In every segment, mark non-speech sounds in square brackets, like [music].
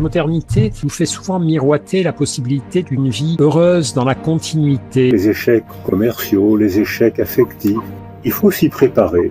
La modernité nous fait souvent miroiter la possibilité d'une vie heureuse dans la continuité. Les échecs commerciaux, les échecs affectifs, il faut s'y préparer.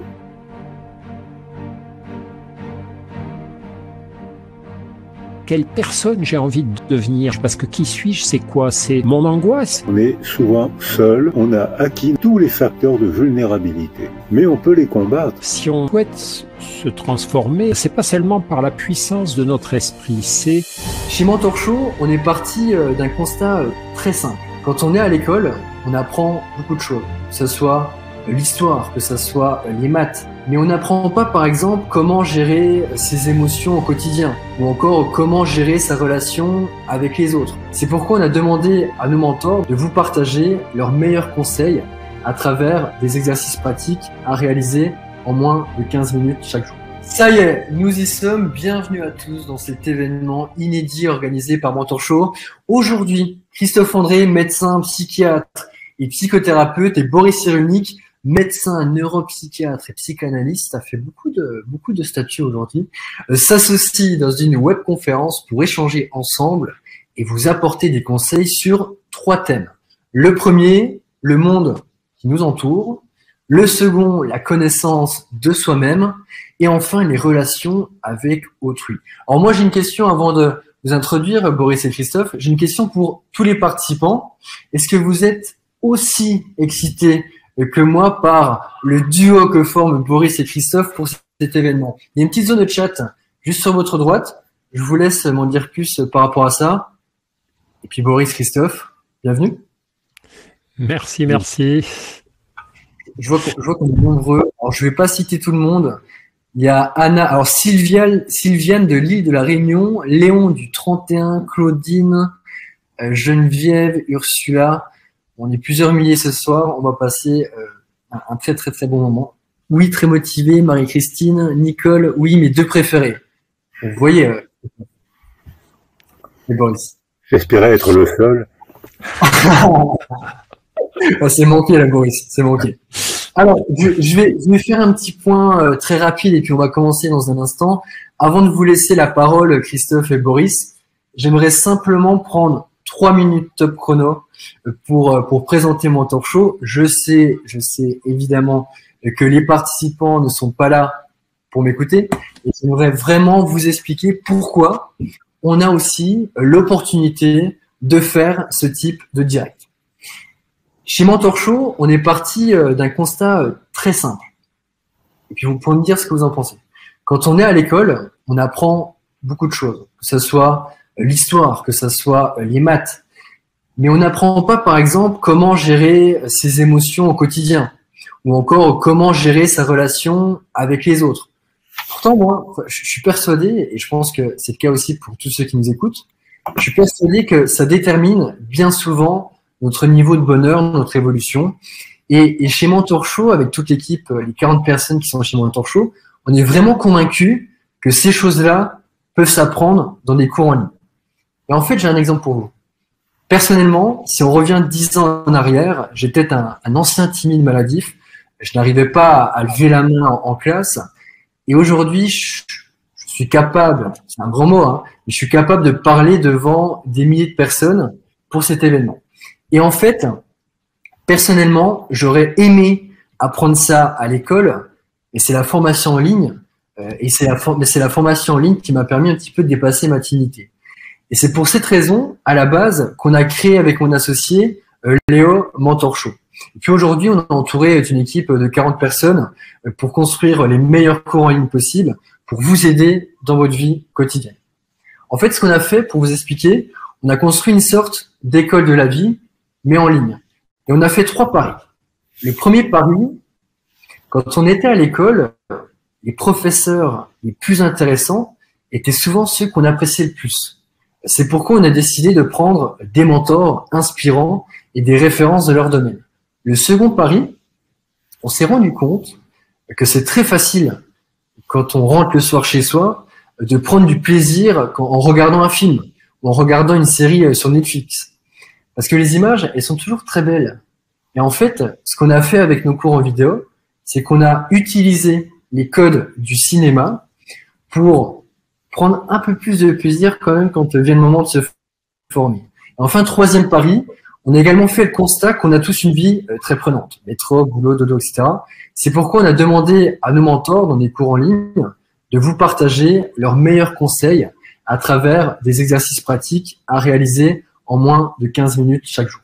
Quelle personne j'ai envie de devenir Parce que qui suis-je C'est quoi C'est mon angoisse On est souvent seul, on a acquis tous les facteurs de vulnérabilité, mais on peut les combattre. Si on souhaite se transformer, c'est pas seulement par la puissance de notre esprit, c'est... Chez Mentor Show, on est parti euh, d'un constat euh, très simple. Quand on est à l'école, on apprend beaucoup de choses, que ce soit l'histoire, que ce soit les maths, mais on n'apprend pas par exemple comment gérer ses émotions au quotidien ou encore comment gérer sa relation avec les autres. C'est pourquoi on a demandé à nos mentors de vous partager leurs meilleurs conseils à travers des exercices pratiques à réaliser en moins de 15 minutes chaque jour. Ça y est, nous y sommes. Bienvenue à tous dans cet événement inédit organisé par Mentor Show. Aujourd'hui, Christophe André, médecin, psychiatre et psychothérapeute, et Boris Cyrulnik, médecin, neuropsychiatre et psychanalyste, a fait beaucoup de, beaucoup de statuts aujourd'hui, euh, s'associe dans une webconférence pour échanger ensemble et vous apporter des conseils sur trois thèmes. Le premier, le monde qui nous entoure. Le second, la connaissance de soi-même. Et enfin, les relations avec autrui. Alors moi, j'ai une question avant de vous introduire, Boris et Christophe. J'ai une question pour tous les participants. Est-ce que vous êtes aussi excités que moi par le duo que forment Boris et Christophe pour cet événement. Il y a une petite zone de chat juste sur votre droite. Je vous laisse m'en dire plus par rapport à ça. Et puis Boris, Christophe, bienvenue. Merci, merci. Je vois qu'on est nombreux. Alors, je vais pas citer tout le monde. Il y a Anna, alors Sylviane, Sylviane de l'île de la Réunion, Léon du 31, Claudine, euh, Geneviève, Ursula, on est plusieurs milliers ce soir. On va passer euh, un, très très très bon moment. Oui, très motivé. Marie-Christine, Nicole. Oui, mes deux préférés. Vous voyez. Euh, Boris. J'espérais être le seul. Oh, [laughs] c'est manqué là, Boris. C'est manqué. Alors, je, vais, je vais faire un petit point euh, très rapide et puis on va commencer dans un instant. Avant de vous laisser la parole, Christophe et Boris, j'aimerais simplement prendre trois minutes top chrono pour, euh, pour présenter mon show. Je sais, je sais évidemment que les participants ne sont pas là pour m'écouter et j'aimerais vraiment vous expliquer pourquoi on a aussi l'opportunité de faire ce type de direct. Chez Mentor Show, on est parti euh, d'un constat euh, très simple. Et puis vous pouvez me dire ce que vous en pensez. Quand on est à l'école, on apprend beaucoup de choses, que ce soit l'histoire, que ce soit les maths. Mais on n'apprend pas, par exemple, comment gérer ses émotions au quotidien, ou encore comment gérer sa relation avec les autres. Pourtant, moi, je suis persuadé, et je pense que c'est le cas aussi pour tous ceux qui nous écoutent, je suis persuadé que ça détermine bien souvent notre niveau de bonheur, notre évolution. Et, chez Mentor Show, avec toute l'équipe, les 40 personnes qui sont chez Mentor Show, on est vraiment convaincus que ces choses-là peuvent s'apprendre dans des cours en ligne. Et en fait, j'ai un exemple pour vous. Personnellement, si on revient dix ans en arrière, j'étais un, ancien timide maladif. Je n'arrivais pas à lever la main en, classe. Et aujourd'hui, je, suis capable, c'est un grand mot, hein, mais je suis capable de parler devant des milliers de personnes pour cet événement. Et en fait, personnellement, j'aurais aimé apprendre ça à l'école, et c'est la formation en ligne, euh, et c'est la formation en ligne qui m'a permis un petit peu de dépasser ma timidité. Et c'est pour cette raison, à la base, qu'on a créé avec mon associé euh, Léo Mentor Show. Et puis aujourd'hui, on a entouré d'une équipe de 40 personnes euh, pour construire les meilleurs cours en ligne possibles pour vous aider dans votre vie quotidienne. En fait, ce qu'on a fait, pour vous expliquer, on a construit une sorte d'école de la vie, mais en ligne. Et on a fait trois paris. Le premier pari, quand on était à l'école, les professeurs les plus intéressants étaient souvent ceux qu'on appréciait le plus. C'est pourquoi on a décidé de prendre des mentors inspirants et des références de leur domaine. Le second pari, on s'est rendu compte que c'est très facile quand on rentre le soir chez soi de prendre du plaisir en regardant un film ou en regardant une série euh, sur Netflix. Parce que les images, elles sont toujours très belles. Et en fait, ce qu'on a fait avec nos cours en vidéo, c'est qu'on a utilisé les codes du cinéma pour prendre un peu plus de plaisir quand même quand vient le moment de se former. enfin, troisième pari, on a également fait le constat qu'on a tous une vie euh, très prenante, métro, boulot, dodo, etc. C'est pourquoi on a demandé à nos mentors dans des cours en ligne de vous partager leurs meilleurs conseils à travers des exercices pratiques à réaliser en moins de 15 minutes chaque jour.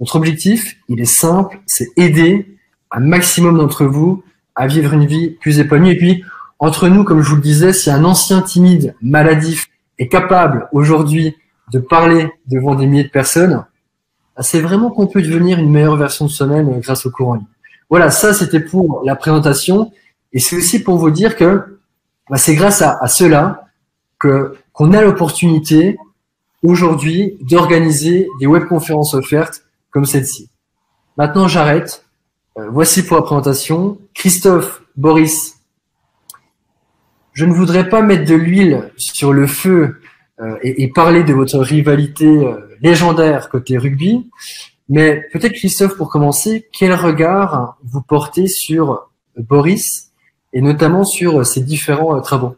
Notre objectif, il est simple, c'est aider un maximum d'entre vous à vivre une vie plus épanouie. Et puis, entre nous, comme je vous le disais, si un ancien timide, maladif est capable aujourd'hui de parler devant des milliers de personnes, bah, c'est vraiment qu'on peut devenir une meilleure version de soi-même euh, grâce au cours en. Voilà, ça c'était pour la présentation. Et c'est aussi pour vous dire que bah, c'est grâce à, à cela que qu'on a l'opportunité aujourd'hui d'organiser des webconférences offertes comme celle-ci. Maintenant, j'arrête. Euh, voici pour la présentation. Christophe, Boris, je ne voudrais pas mettre de l'huile sur le feu euh, et, parler de votre rivalité euh, légendaire côté rugby, mais peut-être Christophe, pour commencer, quel regard vous portez sur Boris et notamment sur ses différents travaux?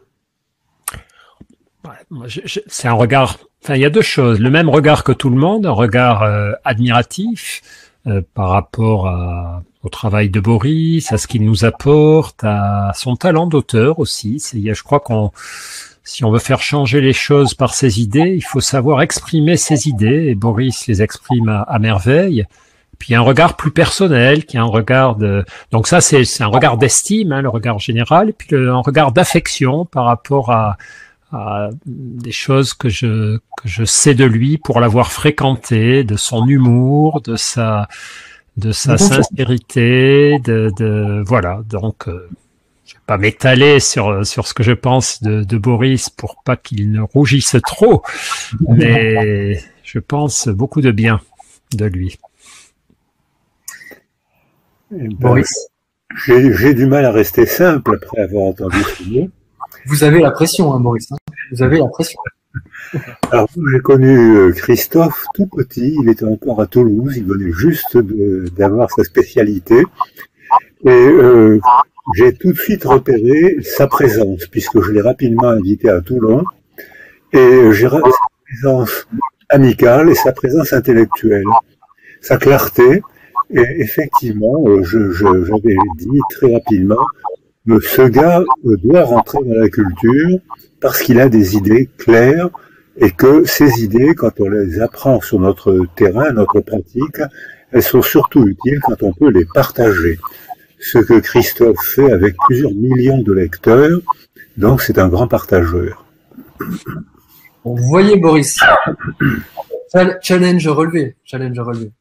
C'est un regard. Enfin, il y a deux choses. Le même regard que tout le monde, un regard euh, admiratif euh, par rapport à, au travail de Boris, à ce qu'il nous apporte, à son talent d'auteur aussi. Je crois qu'on, si on veut faire changer les choses par ses idées, il faut savoir exprimer ses idées. Et Boris les exprime à, merveille. Puis un regard plus personnel, qui est un regard de... Donc ça, c'est, un regard d'estime, hein, le regard général, et puis un regard d'affection par rapport à, des choses que je que je sais de lui pour l'avoir fréquenté, de son humour, de sa de sa sincérité, de, de voilà. Donc euh, je vais pas m'étaler sur sur ce que je pense de, de Boris pour pas qu'il ne rougisse trop, mais je pense beaucoup de bien de lui. Eh ben, Boris, j'ai du mal à rester simple après avoir entendu ce mot. Vous avez la pression, hein, Maurice. Hein. vous avez la pression. Alors, j'ai connu euh, Christophe tout petit. Il était encore à Toulouse. Il venait juste d'avoir sa spécialité. Et euh, j'ai tout de suite repéré sa présence, puisque je l'ai rapidement invité à Toulon. Et j'ai sa présence amicale et sa présence intellectuelle, sa clarté. Et effectivement, euh, j'avais dit très rapidement, ce gars doit rentrer dans la culture parce qu'il a des idées claires et que ces idées, quand on les apprend sur notre terrain, notre pratique, elles sont surtout utiles quand on peut les partager. Ce que Christophe fait avec plusieurs millions de lecteurs, donc c'est un grand partageur. Vous voyez Boris, challenge relevé, challenge relevé.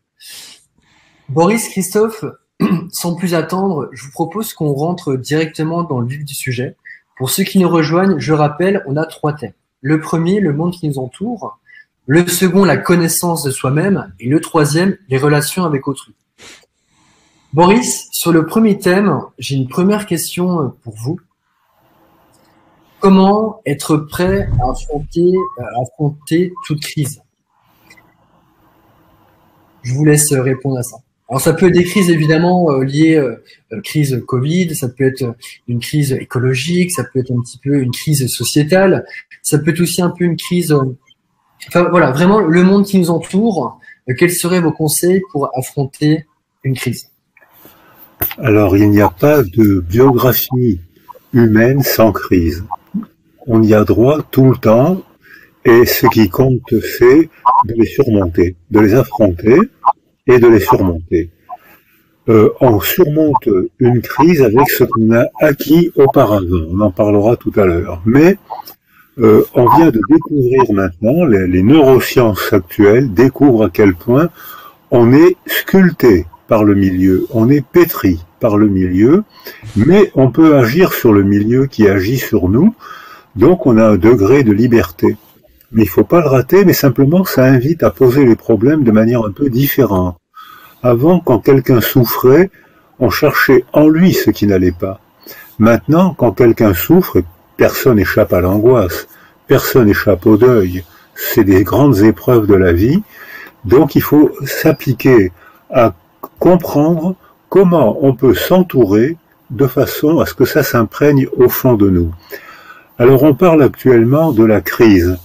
Boris, Christophe, [clears throat] sans plus attendre, je vous propose qu'on rentre directement dans le vif du sujet. Pour ceux qui nous rejoignent, je rappelle, on a trois thèmes. Le premier, le monde qui nous entoure. Le second, la connaissance de soi-même. Et le troisième, les relations avec autrui. Boris, sur le premier thème, j'ai une première question pour vous. Comment être prêt à affronter, à affronter toute crise? Je vous laisse répondre à ça. Alors ça peut être des crises évidemment euh, liées euh, euh, crise Covid, ça peut être une crise écologique, ça peut être un petit peu une crise sociétale, ça peut être aussi un peu une crise. enfin voilà, vraiment le monde qui nous entoure. quels seraient vos conseils pour affronter une crise? Alors il n'y a pas de biographie humaine sans crise. On y a droit tout le temps, et ce qui compte, c'est de les surmonter, de les affronter et de les surmonter. Euh, on surmonte une crise avec ce qu'on a acquis auparavant. On en parlera tout à l'heure. Mais euh, on vient de découvrir maintenant, les, les, neurosciences actuelles découvrent à quel point on est sculpté par le milieu, on est pétri par le milieu, mais on peut agir sur le milieu qui agit sur nous, donc on a un degré de liberté mais il faut pas le rater, mais simplement ça invite à poser les problèmes de manière un peu différente. Avant, quand quelqu'un souffrait, on cherchait en lui ce qui n'allait pas. Maintenant, quand quelqu'un souffre, personne n'échappe à l'angoisse, personne n'échappe au deuil. C'est des grandes épreuves de la vie, donc il faut s'appliquer à comprendre comment on peut s'entourer de façon à ce que ça s'imprègne au fond de nous. Alors on parle actuellement de la crise,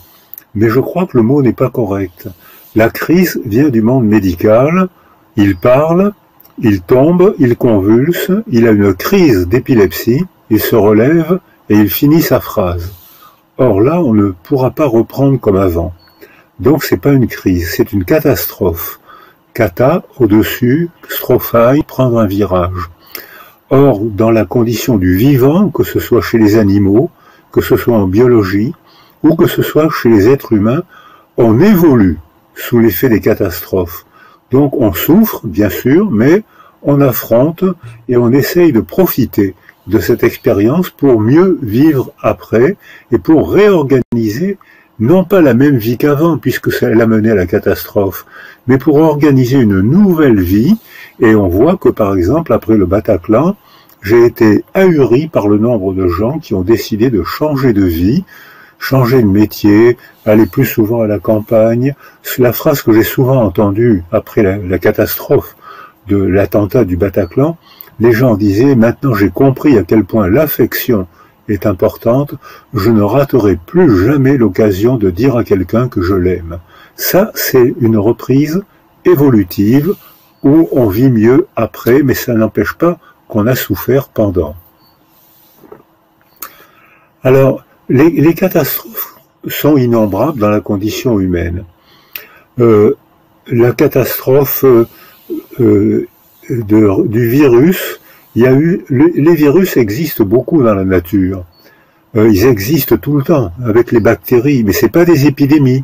mais je crois que le mot n'est pas correct. La crise vient du monde médical, il parle, il tombe, il convulse, il a une crise d'épilepsie, il se relève et il finit sa phrase. Or là, on ne pourra pas reprendre comme avant. Donc c'est pas une crise, c'est une catastrophe. Kata, au-dessus, strophaille, prendre un virage. Or, dans la condition du vivant, que ce soit chez les animaux, que ce soit en biologie, ou que ce soit chez les êtres humains, on évolue sous l'effet des catastrophes. Donc on souffre, bien sûr, mais on affronte et on essaye de profiter de cette expérience pour mieux vivre après et pour réorganiser non pas la même vie qu'avant, puisque ça l'a mené à la catastrophe, mais pour organiser une nouvelle vie. Et on voit que, par exemple, après le Bataclan, j'ai été ahuri par le nombre de gens qui ont décidé de changer de vie, changer de métier, aller plus souvent à la campagne. C'est la phrase que j'ai souvent entendue après la, la catastrophe de l'attentat du Bataclan. Les gens disaient, maintenant j'ai compris à quel point l'affection est importante, je ne raterai plus jamais l'occasion de dire à quelqu'un que je l'aime. Ça, c'est une reprise évolutive où on vit mieux après, mais ça n'empêche pas qu'on a souffert pendant. Alors, les, catastrophes sont innombrables dans la condition humaine. Euh, la catastrophe euh, euh, du virus, il y a eu les virus existent beaucoup dans la nature. ils existent tout le temps avec les bactéries, mais c'est pas des épidémies.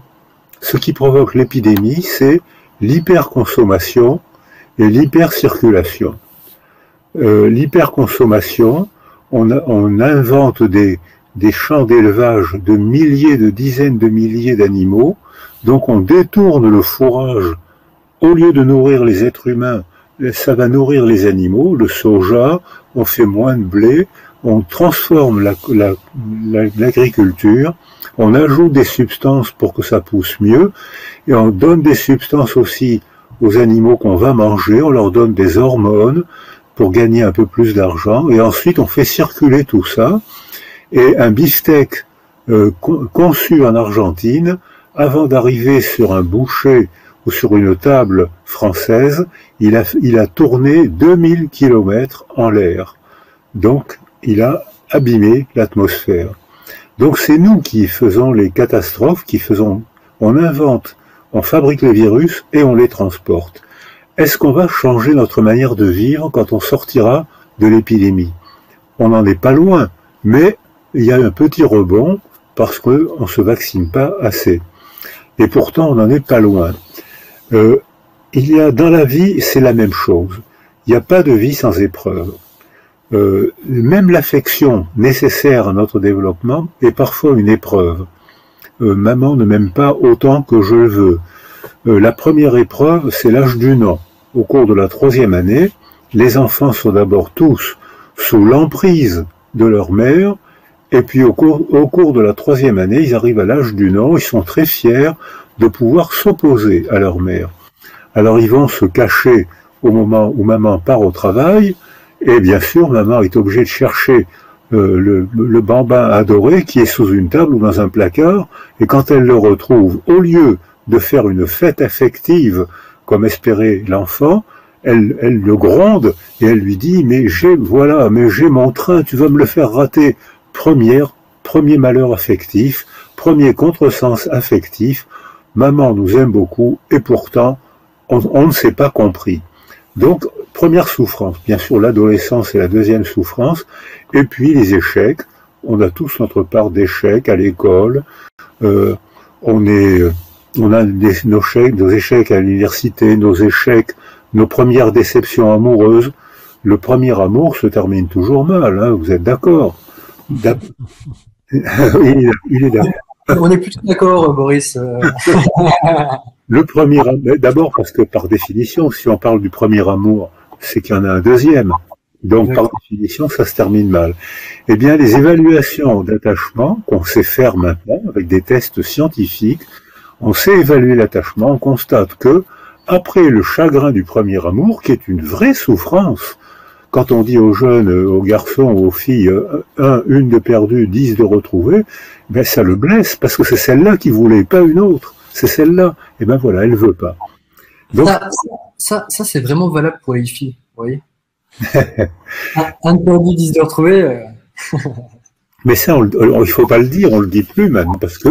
Ce qui provoque l'épidémie, c'est l'hyperconsommation et l'hypercirculation. L'hyperconsommation, on, on invente des, des champs d'élevage de milliers, de dizaines de milliers d'animaux. Donc on détourne le fourrage. Au lieu de nourrir les êtres humains, ça va nourrir les animaux, le soja, on fait moins de blé, on transforme l'agriculture, on ajoute des substances pour que ça pousse mieux, et on donne des substances aussi aux animaux qu'on va manger, on leur donne des hormones pour gagner un peu plus d'argent, et ensuite on fait circuler tout ça, et un beefsteak euh, conçu en Argentine, avant d'arriver sur un boucher ou sur une table française, il a, il a tourné 2000 km en l'air. Donc, il a abîmé l'atmosphère. Donc, c'est nous qui faisons les catastrophes, qui faisons, on invente, on fabrique les virus et on les transporte. Est-ce qu'on va changer notre manière de vivre quand on sortira de l'épidémie? On n'en est pas loin, mais il y a un petit rebond parce qu'on ne se vaccine pas assez. Et pourtant, on n'en est pas loin. Euh, il y a dans la vie, c'est la même chose. Il n'y a pas de vie sans épreuve. Euh, même l'affection nécessaire à notre développement est parfois une épreuve. Euh, maman ne m'aime pas autant que je le veux. la première épreuve, c'est l'âge du nom. Au cours de la troisième année, les enfants sont d'abord tous sous l'emprise de leur mère, et puis au cours, de la troisième année, ils arrivent à l'âge du non, ils sont très fiers de pouvoir s'opposer à leur mère. Alors ils vont se cacher au moment où maman part au travail, et bien sûr, maman est obligée de chercher euh, le, le, bambin adoré qui est sous une table ou dans un placard, et quand elle le retrouve, au lieu de faire une fête affective comme espérait l'enfant, elle, elle le gronde et elle lui dit mais j'ai voilà mais j'ai mon train tu vas me le faire rater Première, premier malheur affectif, premier contresens affectif, maman nous aime beaucoup et pourtant on, ne s'est pas compris. Donc, première souffrance, bien sûr l'adolescence est la deuxième souffrance, et puis les échecs, on a tous notre part d'échecs à l'école, euh, on est, on a nos, échecs, nos échecs à l'université, nos échecs, nos premières déceptions amoureuses. Le premier amour se termine toujours mal, hein, vous êtes d'accord? [laughs] il est d'accord. On est plutôt d'accord, Boris. [laughs] le premier, d'abord parce que par définition, si on parle du premier amour, c'est qu'il y en a un deuxième. Donc, par définition, ça se termine mal. Eh bien, les évaluations d'attachement qu'on sait faire maintenant avec des tests scientifiques, on sait évaluer l'attachement, on constate que après le chagrin du premier amour, qui est une vraie souffrance, quand on dit aux jeunes, aux garçons, aux filles, un, une de perdu, dix de retrouvé, ben ça le blesse parce que c'est celle-là qui voulait, pas une autre. C'est celle-là. Et ben voilà, elle veut pas. Donc, ça, ça, c'est vraiment valable pour les filles, vous voyez. [laughs] un, de perdu, dix de retrouvé. [laughs] Mais ça, il faut pas le dire, on le dit plus même, parce que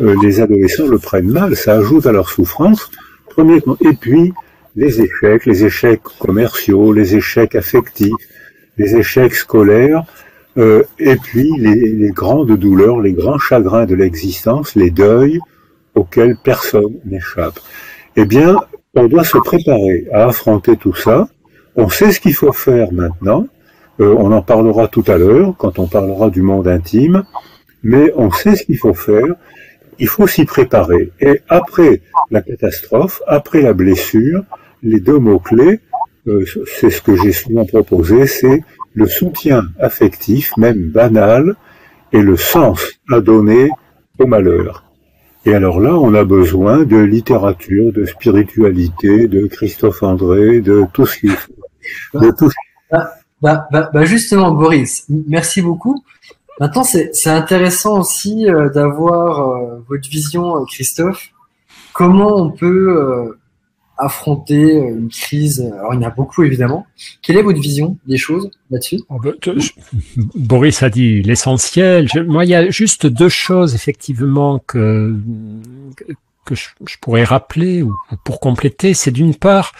euh, les adolescents le prennent mal, ça ajoute à leur souffrance. Premièrement, et puis les échecs, les échecs commerciaux, les échecs affectifs, les échecs scolaires, euh, et puis les, les, grandes douleurs, les grands chagrins de l'existence, les deuils auxquels personne n'échappe. Eh bien, on doit se préparer à affronter tout ça. On sait ce qu'il faut faire maintenant. Euh, on en parlera tout à l'heure quand on parlera du monde intime, mais on sait ce qu'il faut faire. Il faut s'y préparer. Et après la catastrophe, après la blessure, les deux mots-clés, euh, c'est ce que j'ai souvent proposé, c'est le soutien affectif, même banal, et le sens à donner au malheur. Et alors là, on a besoin de littérature, de spiritualité, de Christophe André, de tout ce qu'il faut. Bah, bah, bah, justement, Boris, merci beaucoup. Maintenant, c'est intéressant aussi euh, d'avoir euh, votre vision, euh, Christophe. Comment on peut affronter une crise? Alors, il y en a beaucoup, évidemment. Quelle est votre vision des choses là-dessus? Boris a dit l'essentiel. Moi, il y a juste deux choses, effectivement, que que je, pourrais rappeler ou, pour compléter, c'est d'une part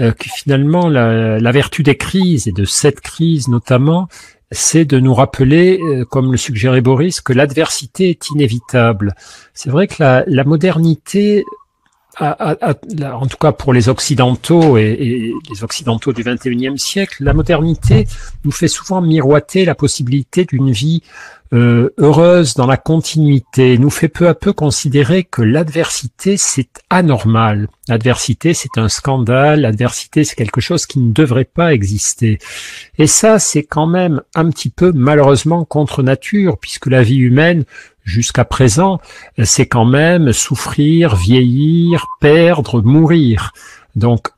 euh, que finalement la, vertu des crises et de cette crise notamment, c'est de nous rappeler, euh, comme le suggérait Boris, que l'adversité est inévitable. C'est vrai que la, la modernité en tout cas pour les Occidentaux et, les Occidentaux du XXIe siècle, la modernité nous fait souvent miroiter la possibilité d'une vie euh, heureuse dans la continuité, nous fait peu à peu considérer que l'adversité c'est anormal. L'adversité c'est un scandale, l'adversité c'est quelque chose qui ne devrait pas exister. Et ça c'est quand même un petit peu malheureusement contre nature, puisque la vie humaine jusqu'à présent, c'est quand même souffrir, vieillir, perdre, mourir. Donc,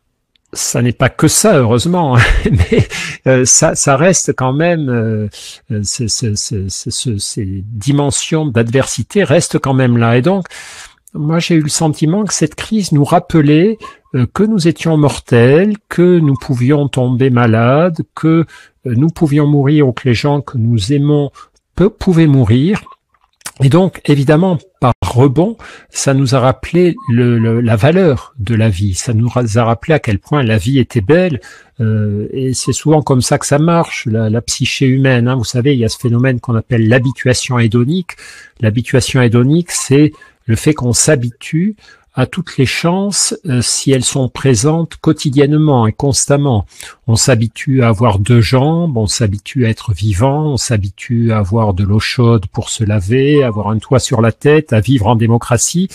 ça n'est pas que ça, heureusement, hein, [laughs] mais euh, ça, reste quand même, euh, ces dimensions d'adversité restent quand même là. Et donc, moi, j'ai eu le sentiment que cette crise nous rappelait euh, que nous étions mortels, que nous pouvions tomber malades, que nous pouvions mourir ou que les gens que nous aimons pouvaient mourir et donc, évidemment, par rebond, ça nous a rappelé la valeur de la vie. Ça nous a rappelé à quel point la vie était belle. Euh, et c'est souvent comme ça que ça marche, la, la psyché humaine. Hein. Vous savez, il y a ce phénomène qu'on appelle l'habituation hédonique. L'habituation hédonique, c'est le fait qu'on s'habitue à toutes les chances euh, si elles sont présentes quotidiennement et constamment. On s'habitue à avoir deux jambes, on s'habitue à être vivant, on s'habitue à avoir de l'eau chaude pour se laver, à avoir un toit sur la tête, à vivre en démocratie.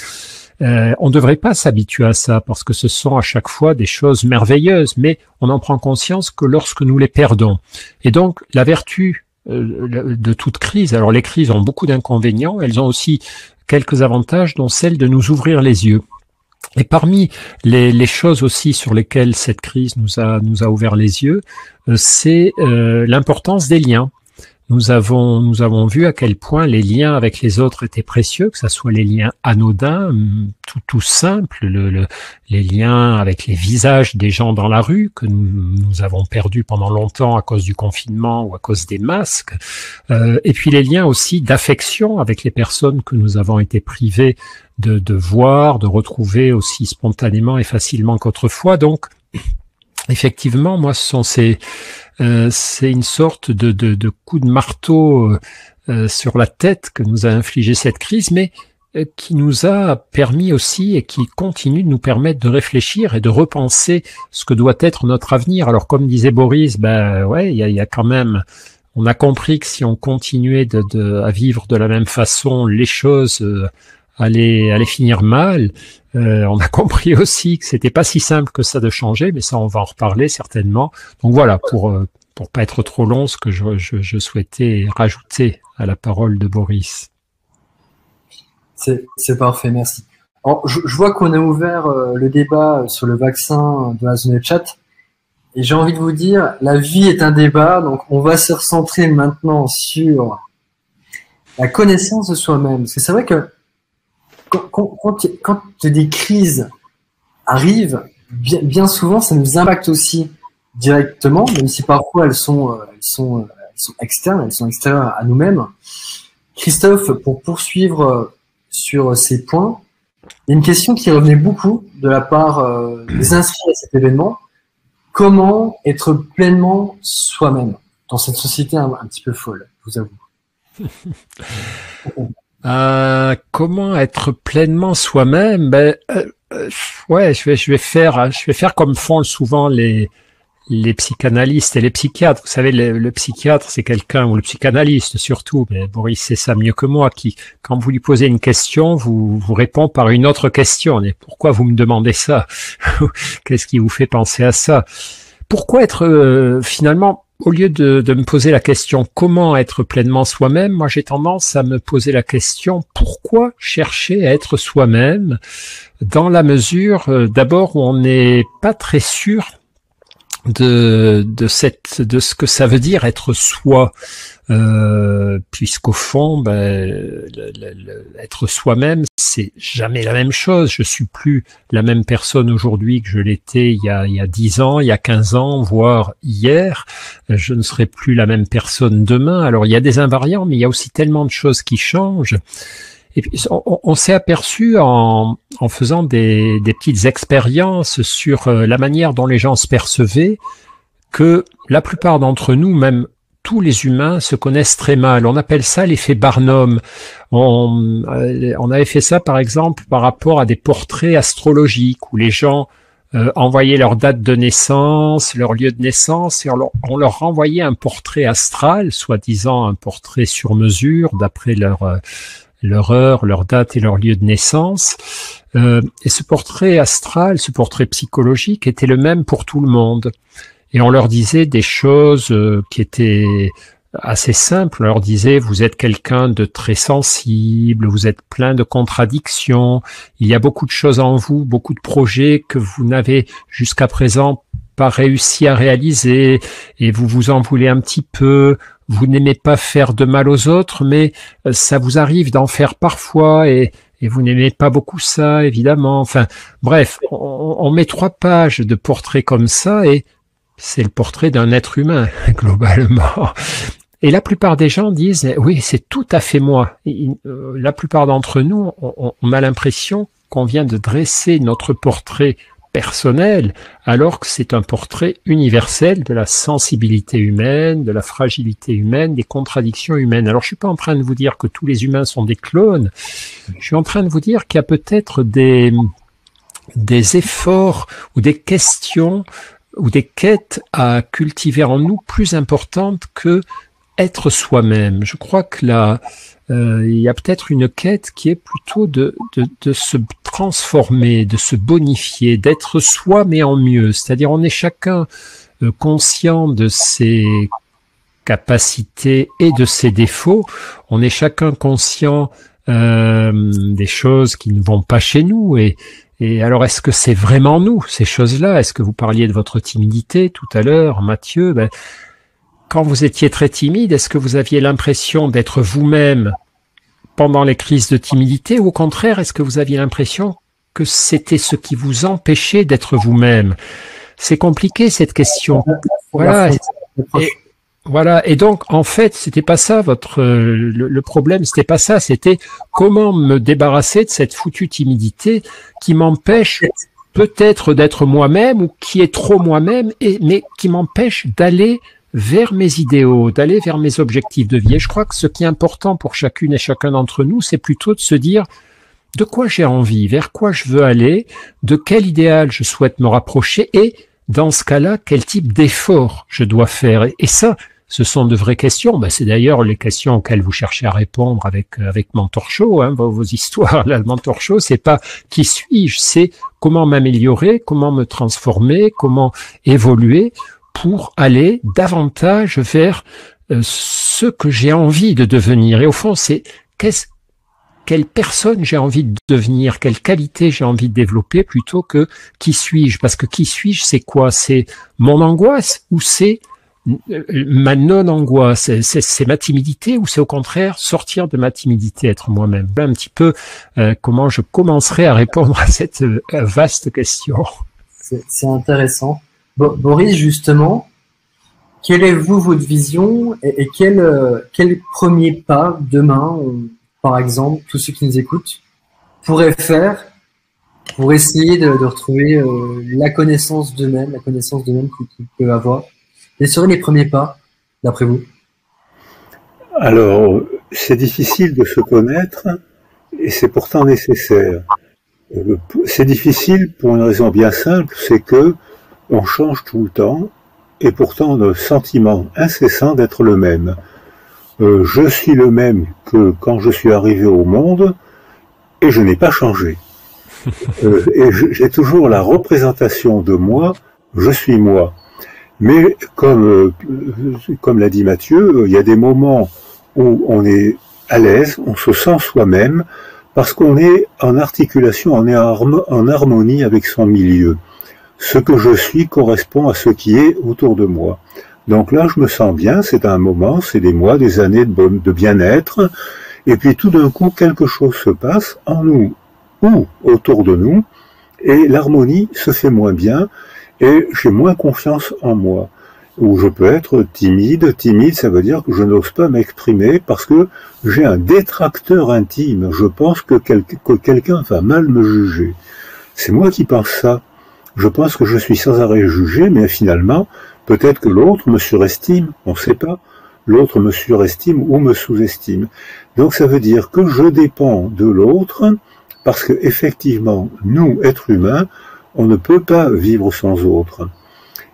Euh, on ne devrait pas s'habituer à ça parce que ce sont à chaque fois des choses merveilleuses, mais on en prend conscience que lorsque nous les perdons. Et donc la vertu euh, de toute crise, alors les crises ont beaucoup d'inconvénients, elles ont aussi quelques avantages, dont celle de nous ouvrir les yeux. Et parmi les, choses aussi sur lesquelles cette crise nous a, nous a ouvert les yeux, euh, c'est euh, l'importance des liens. Nous avons, nous avons vu à quel point les liens avec les autres étaient précieux, que ce soit les liens anodins, hum, tout, tout simples, le, les liens avec les visages des gens dans la rue, que nous, nous, avons perdus pendant longtemps à cause du confinement ou à cause des masques, euh, et puis les liens aussi d'affection avec les personnes que nous avons été privés de, de voir, de retrouver aussi spontanément et facilement qu'autrefois. Donc, effectivement, moi, ce sont ces, euh, c'est une sorte de, de, coup de marteau euh, euh, sur la tête que nous a infligé cette crise, mais qui nous a permis aussi et qui continue de nous permettre de réfléchir et de repenser ce que doit être notre avenir. Alors, comme disait Boris, ben ouais, il y a, quand même, on a compris que si on continuait de, de, à vivre de la même façon, les choses allait, allait finir mal. Euh, on a [laughs] compris aussi que c'était pas si simple que ça de changer, mais ça on va en reparler certainement. Donc voilà, pour euh, pour pas être trop long, ce que je, je, je souhaitais rajouter à la parole de Boris. C'est parfait, merci. Alors, je, je vois qu'on a ouvert euh, le débat sur le vaccin de la zone chat. Et j'ai envie de vous dire, la vie est un débat, donc on va se recentrer maintenant sur la connaissance de soi-même. Parce que c'est vrai que quand, des crises arrivent, bien, souvent, ça nous impacte aussi directement, même si parfois elles sont, euh, elles euh, elles sont externes, elles sont extérieures à nous-mêmes. Christophe, pour poursuivre euh, sur ces points, il y a une question qui revenait beaucoup de la part des inscrits à cet événement. Comment être pleinement soi-même dans cette société un, petit peu folle, je vous avoue? [laughs] euh, Comment être pleinement soi-même? Ben, euh, euh, Ouais, je vais, je vais faire, je vais faire comme font souvent les les psychanalystes et les psychiatres. Vous savez, le, psychiatre, c'est quelqu'un, ou le psychanalyste surtout, mais Boris sait ça mieux que moi, qui, quand vous lui posez une question, vous, vous répond par une autre question. Et pourquoi vous me demandez ça? [laughs] Qu'est-ce qui vous fait penser à ça? Pourquoi être euh, finalement au lieu de, me poser la question comment être pleinement soi-même, moi j'ai tendance à me poser la question pourquoi chercher à être soi-même dans la mesure euh, d'abord où on n'est pas très sûr de, de, cette, de ce que ça veut dire être soi, euh, puisqu'au fond, ben, être soi-même, c'est jamais la même chose. Je suis plus la même personne aujourd'hui que je l'étais il y a il y a 10 ans, il y a 15 ans, voire hier. Je ne serai plus la même personne demain. Alors il y a des invariants, mais il y a aussi tellement de choses qui changent. Et puis, on, s'est aperçu en, faisant des, petites expériences sur euh, la manière dont les gens se percevaient que la plupart d'entre nous, même tous les humains, se connaissent très mal. On appelle ça l'effet Barnum. On, euh, on, avait fait ça, par exemple, par rapport à des portraits astrologiques où les gens euh, envoyaient leur date de naissance, leur lieu de naissance, et on leur, on leur renvoyait un portrait astral, soi-disant un portrait sur mesure, d'après leur leur heure, leur date et leur lieu de naissance. Euh, et ce portrait astral, ce portrait psychologique était le même pour tout le monde. Et on leur disait des choses euh, qui étaient assez simples. On leur disait, vous êtes quelqu'un de très sensible, vous êtes plein de contradictions, il y a beaucoup de choses en vous, beaucoup de projets que vous n'avez jusqu'à présent pas réussi à réaliser et vous vous en voulez un petit peu, vous n'aimez pas faire de mal aux autres, mais euh, ça vous arrive d'en faire parfois et, et vous n'aimez pas beaucoup ça, évidemment. Enfin, bref, on, met trois pages de portraits comme ça et c'est le portrait d'un être humain, [laughs] globalement. Et la plupart des gens disent, oui, c'est tout à fait moi. Euh, la plupart d'entre nous, on a l'impression qu'on vient de dresser notre portrait personnel, alors que c'est un portrait universel de la sensibilité humaine, de la fragilité humaine, des contradictions humaines. Alors je suis pas en train de vous dire que tous les humains sont des clones, je suis en train de vous dire qu'il y a peut-être des, des efforts ou des questions ou des quêtes à cultiver en nous plus importantes que être soi-même. Je crois que euh, il y a peut-être une quête qui est plutôt de, de, de se transformer, de se bonifier, d'être soi mais en mieux. C'est-à-dire on est chacun euh, conscient de ses capacités et de ses défauts. On est chacun conscient euh, des choses qui ne vont pas chez nous et, et alors, est-ce que c'est vraiment nous, ces choses-là? Est-ce que vous parliez de votre timidité tout à l'heure, Mathieu? Ben, quand vous étiez très timide, est-ce que vous aviez l'impression d'être vous-même pendant les crises de timidité ou au contraire, est-ce que vous aviez l'impression que c'était ce qui vous empêchait d'être vous-même? C'est compliqué cette question. Voilà. Et, voilà. Et donc, en fait, c'était pas ça votre le, le problème. C'était pas ça. C'était comment me débarrasser de cette foutue timidité qui m'empêche peut-être d'être moi-même ou qui est trop moi-même, et mais qui m'empêche d'aller vers mes idéaux, d'aller vers mes objectifs de vie. Et je crois que ce qui est important pour chacune et chacun d'entre nous, c'est plutôt de se dire de quoi j'ai envie, vers quoi je veux aller, de quel idéal je souhaite me rapprocher et dans ce cas-là, quel type d'effort je dois faire. Et ça, ce sont de vraies questions. Ben, c'est d'ailleurs les questions auxquelles vous cherchez à répondre avec avec Mentor Show, hein, vos, histoires. [laughs] Là, le Mentor Show, c'est pas qui suis-je, c'est comment m'améliorer, comment me transformer, comment évoluer pour aller davantage vers euh, ce que j'ai envie de devenir. Et au fond, c'est qu'est-ce quelle personne j'ai envie de devenir, quelle qualité j'ai envie de développer plutôt que qui suis-je Parce que qui suis-je, c'est quoi? C'est mon angoisse ou c'est euh, ma non-angoisse? C'est ma timidité ou c'est au contraire sortir de ma timidité, être moi-même? Un petit peu euh, comment je commencerai à répondre à cette euh, vaste question. C'est intéressant. Boris, justement, quelle est vous votre vision et, quel, quel premier pas demain par exemple, tous ceux qui nous écoutent, pourraient faire pour essayer de, retrouver euh, la connaissance d'eux-mêmes, la connaissance d'eux-mêmes qu'ils peuvent avoir? Quels seraient les premiers pas, d'après vous? Alors, c'est difficile de se connaître et c'est pourtant nécessaire. Euh, c'est difficile pour une raison bien simple, c'est que on change tout le temps et pourtant le sentiment incessant d'être le même. Euh, je suis le même que quand je suis arrivé au monde et je n'ai pas changé. [laughs] Euh, et j'ai toujours la représentation de moi, je suis moi. Mais comme, euh, comme l'a dit Mathieu, il y a des moments où on est à l'aise, on se sent soi-même, parce qu'on est en articulation, on est en harmonie avec son milieu. Ce que je suis correspond à ce qui est autour de moi. Donc là, je me sens bien, c'est un moment, c'est des mois, des années de, bien-être, et puis tout d'un coup, quelque chose se passe en nous ou autour de nous, et l'harmonie se fait moins bien, et j'ai moins confiance en moi. Ou je peux être timide. Timide, ça veut dire que je n'ose pas m'exprimer parce que j'ai un détracteur intime. Je pense que, que quelqu'un va mal me juger. C'est moi qui pense ça. Je pense que je suis sans arrêt jugé, mais finalement, Peut-être que l'autre me surestime, on ne sait pas. L'autre me surestime ou me sous-estime. Donc ça veut dire que je dépends de l'autre parce que effectivement, nous, êtres humains, on ne peut pas vivre sans autre.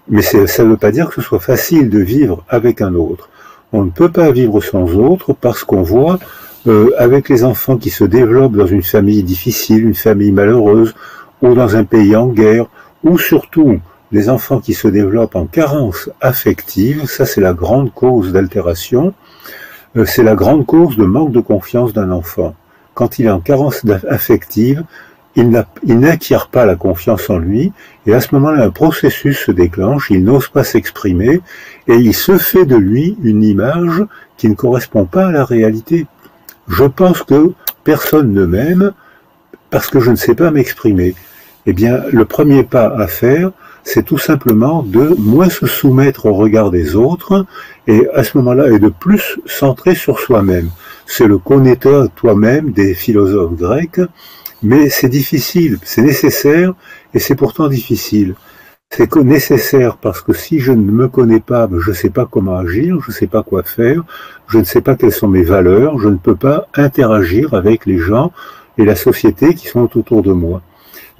Mais ça ne veut pas dire que ce soit facile de vivre avec un autre. On ne peut pas vivre sans autre parce qu'on voit euh, avec les enfants qui se développent dans une famille difficile, une famille malheureuse, ou dans un pays en guerre, ou surtout les enfants qui se développent en carence affective, ça c'est la grande cause d'altération, euh, c'est la grande cause de manque de confiance d'un enfant. Quand il est en carence affective, il n'acquiert pas la confiance en lui, et à ce moment-là, un processus se déclenche, il n'ose pas s'exprimer, et il se fait de lui une image qui ne correspond pas à la réalité. Je pense que personne ne m'aime parce que je ne sais pas m'exprimer. Eh bien, le premier pas à faire, c'est tout simplement de moins se soumettre au regard des autres et à ce moment-là et de plus centrer sur soi-même. C'est le connaître toi-même des philosophes grecs, mais c'est difficile, c'est nécessaire et c'est pourtant difficile. C'est nécessaire parce que si je ne me connais pas, ben, je ne sais pas comment agir, je ne sais pas quoi faire, je ne sais pas quelles sont mes valeurs, je ne peux pas interagir avec les gens et la société qui sont autour de moi.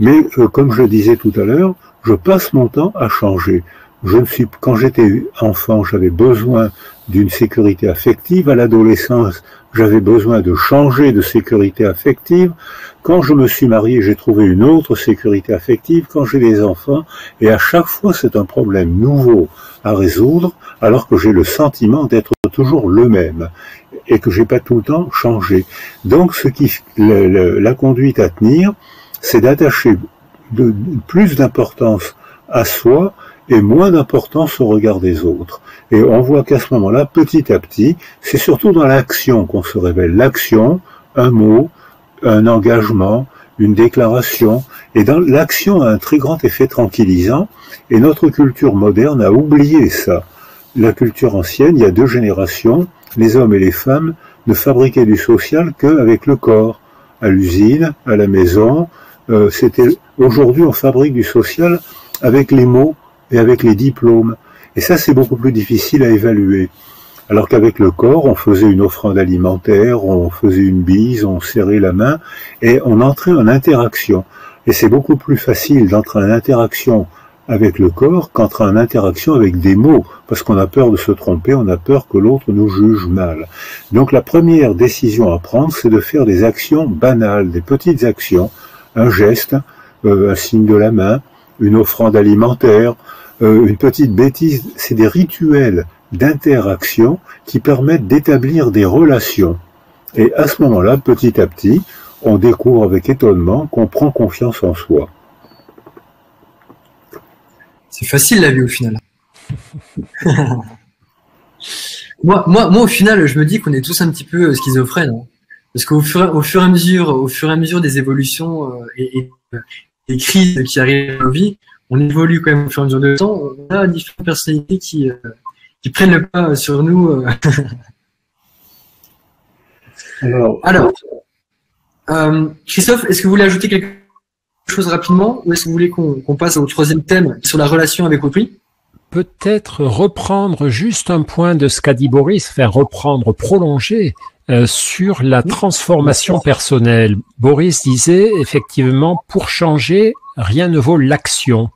Mais euh, comme je le disais tout à l'heure, je passe mon temps à changer. Je ne suis, quand j'étais enfant, j'avais besoin d'une sécurité affective. À l'adolescence, j'avais besoin de changer de sécurité affective. Quand je me suis marié, j'ai trouvé une autre sécurité affective. Quand j'ai des enfants, et à chaque fois, c'est un problème nouveau à résoudre, alors que j'ai le sentiment d'être toujours le même et que j'ai pas tout le temps changé. Donc, ce qui, la conduite à tenir, c'est d'attacher plus d'importance à soi et moins d'importance au regard des autres. Et on voit qu'à ce moment-là, petit à petit, c'est surtout dans l'action qu'on se révèle. L'action, un mot, un engagement, une déclaration. Et l'action a un très grand effet tranquillisant. Et notre culture moderne a oublié ça. La culture ancienne, il y a deux générations, les hommes et les femmes ne fabriquaient du social qu'avec le corps, à l'usine, à la maison, euh, c'était aujourd'hui on fabrique du social avec les mots et avec les diplômes. Et ça, c'est beaucoup plus difficile à évaluer. Alors qu'avec le corps, on faisait une offrande alimentaire, on faisait une bise, on serrait la main, et on entrait en interaction. Et c'est beaucoup plus facile d'entrer en interaction avec le corps qu'entrer en interaction avec des mots, parce qu'on a peur de se tromper, on a peur que l'autre nous juge mal. Donc la première décision à prendre, c'est de faire des actions banales, des petites actions, un geste, euh, un signe de la main, une offrande alimentaire, euh, une petite bêtise. C'est des rituels d'interaction qui permettent d'établir des relations. Et à ce moment-là, petit à petit, on découvre avec étonnement qu'on prend confiance en soi. C'est facile la vie au final. [laughs] moi, moi, moi, au final, je me dis qu'on est tous un petit peu schizophrènes. Parce qu'au fur, au fur et à mesure, au fur et à mesure des évolutions euh, et, des crises qui arrivent dans nos vies, on évolue quand même au fur et à mesure du temps. On a différentes personnalités qui, euh, qui prennent le pas sur nous. Euh. [laughs] Alors, Christophe, est-ce que vous voulez ajouter quelque chose rapidement ou est-ce que vous voulez qu'on passe au troisième thème sur la relation avec autrui? Peut-être reprendre juste un point de ce qu'a dit Boris, faire reprendre, prolonger euh, sur la transformation personnelle. Boris disait effectivement, pour changer, rien ne vaut l'action.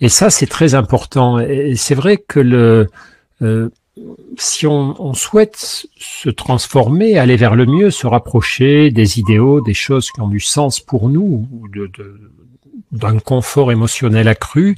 Et ça, c'est très important. Et c'est vrai que le, euh, si on, on, souhaite se transformer, aller vers le mieux, se rapprocher des idéaux, des choses qui ont du sens pour nous, de, de, d'un confort émotionnel accru,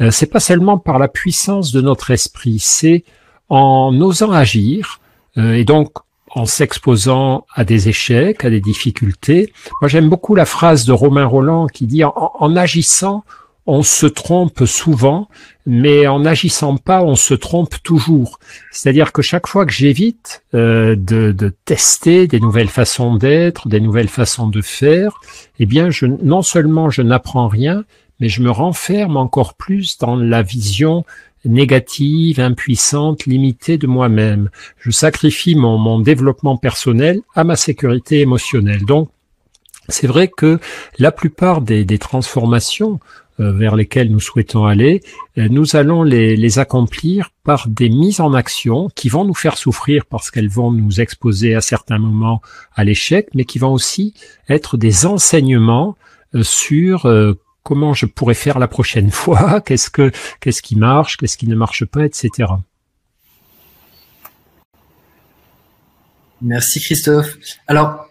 euh, c'est pas seulement par la puissance de notre esprit, c'est en osant agir euh, et donc en s'exposant à des échecs, à des difficultés. Moi, j'aime beaucoup la phrase de Romain Roland qui dit en, agissant, on se trompe souvent, mais en n'agissant pas, on se trompe toujours. C'est-à-dire que chaque fois que j'évite euh, de, de, tester des nouvelles façons d'être, des nouvelles façons de faire, eh bien, je, non seulement je n'apprends rien, mais je me renferme encore plus dans la vision négative, impuissante, limitée de moi-même. Je sacrifie mon, mon développement personnel à ma sécurité émotionnelle. Donc, c'est vrai que la plupart des, des transformations euh, vers lesquelles nous souhaitons aller, euh, nous allons les, accomplir par des mises en action qui vont nous faire souffrir parce qu'elles vont nous exposer à certains moments à l'échec, mais qui vont aussi être des enseignements euh, sur comment je pourrais faire la prochaine fois, [laughs] qu'est-ce que qu'est-ce qui marche, qu'est-ce qui ne marche pas, etc. Merci Christophe. Alors,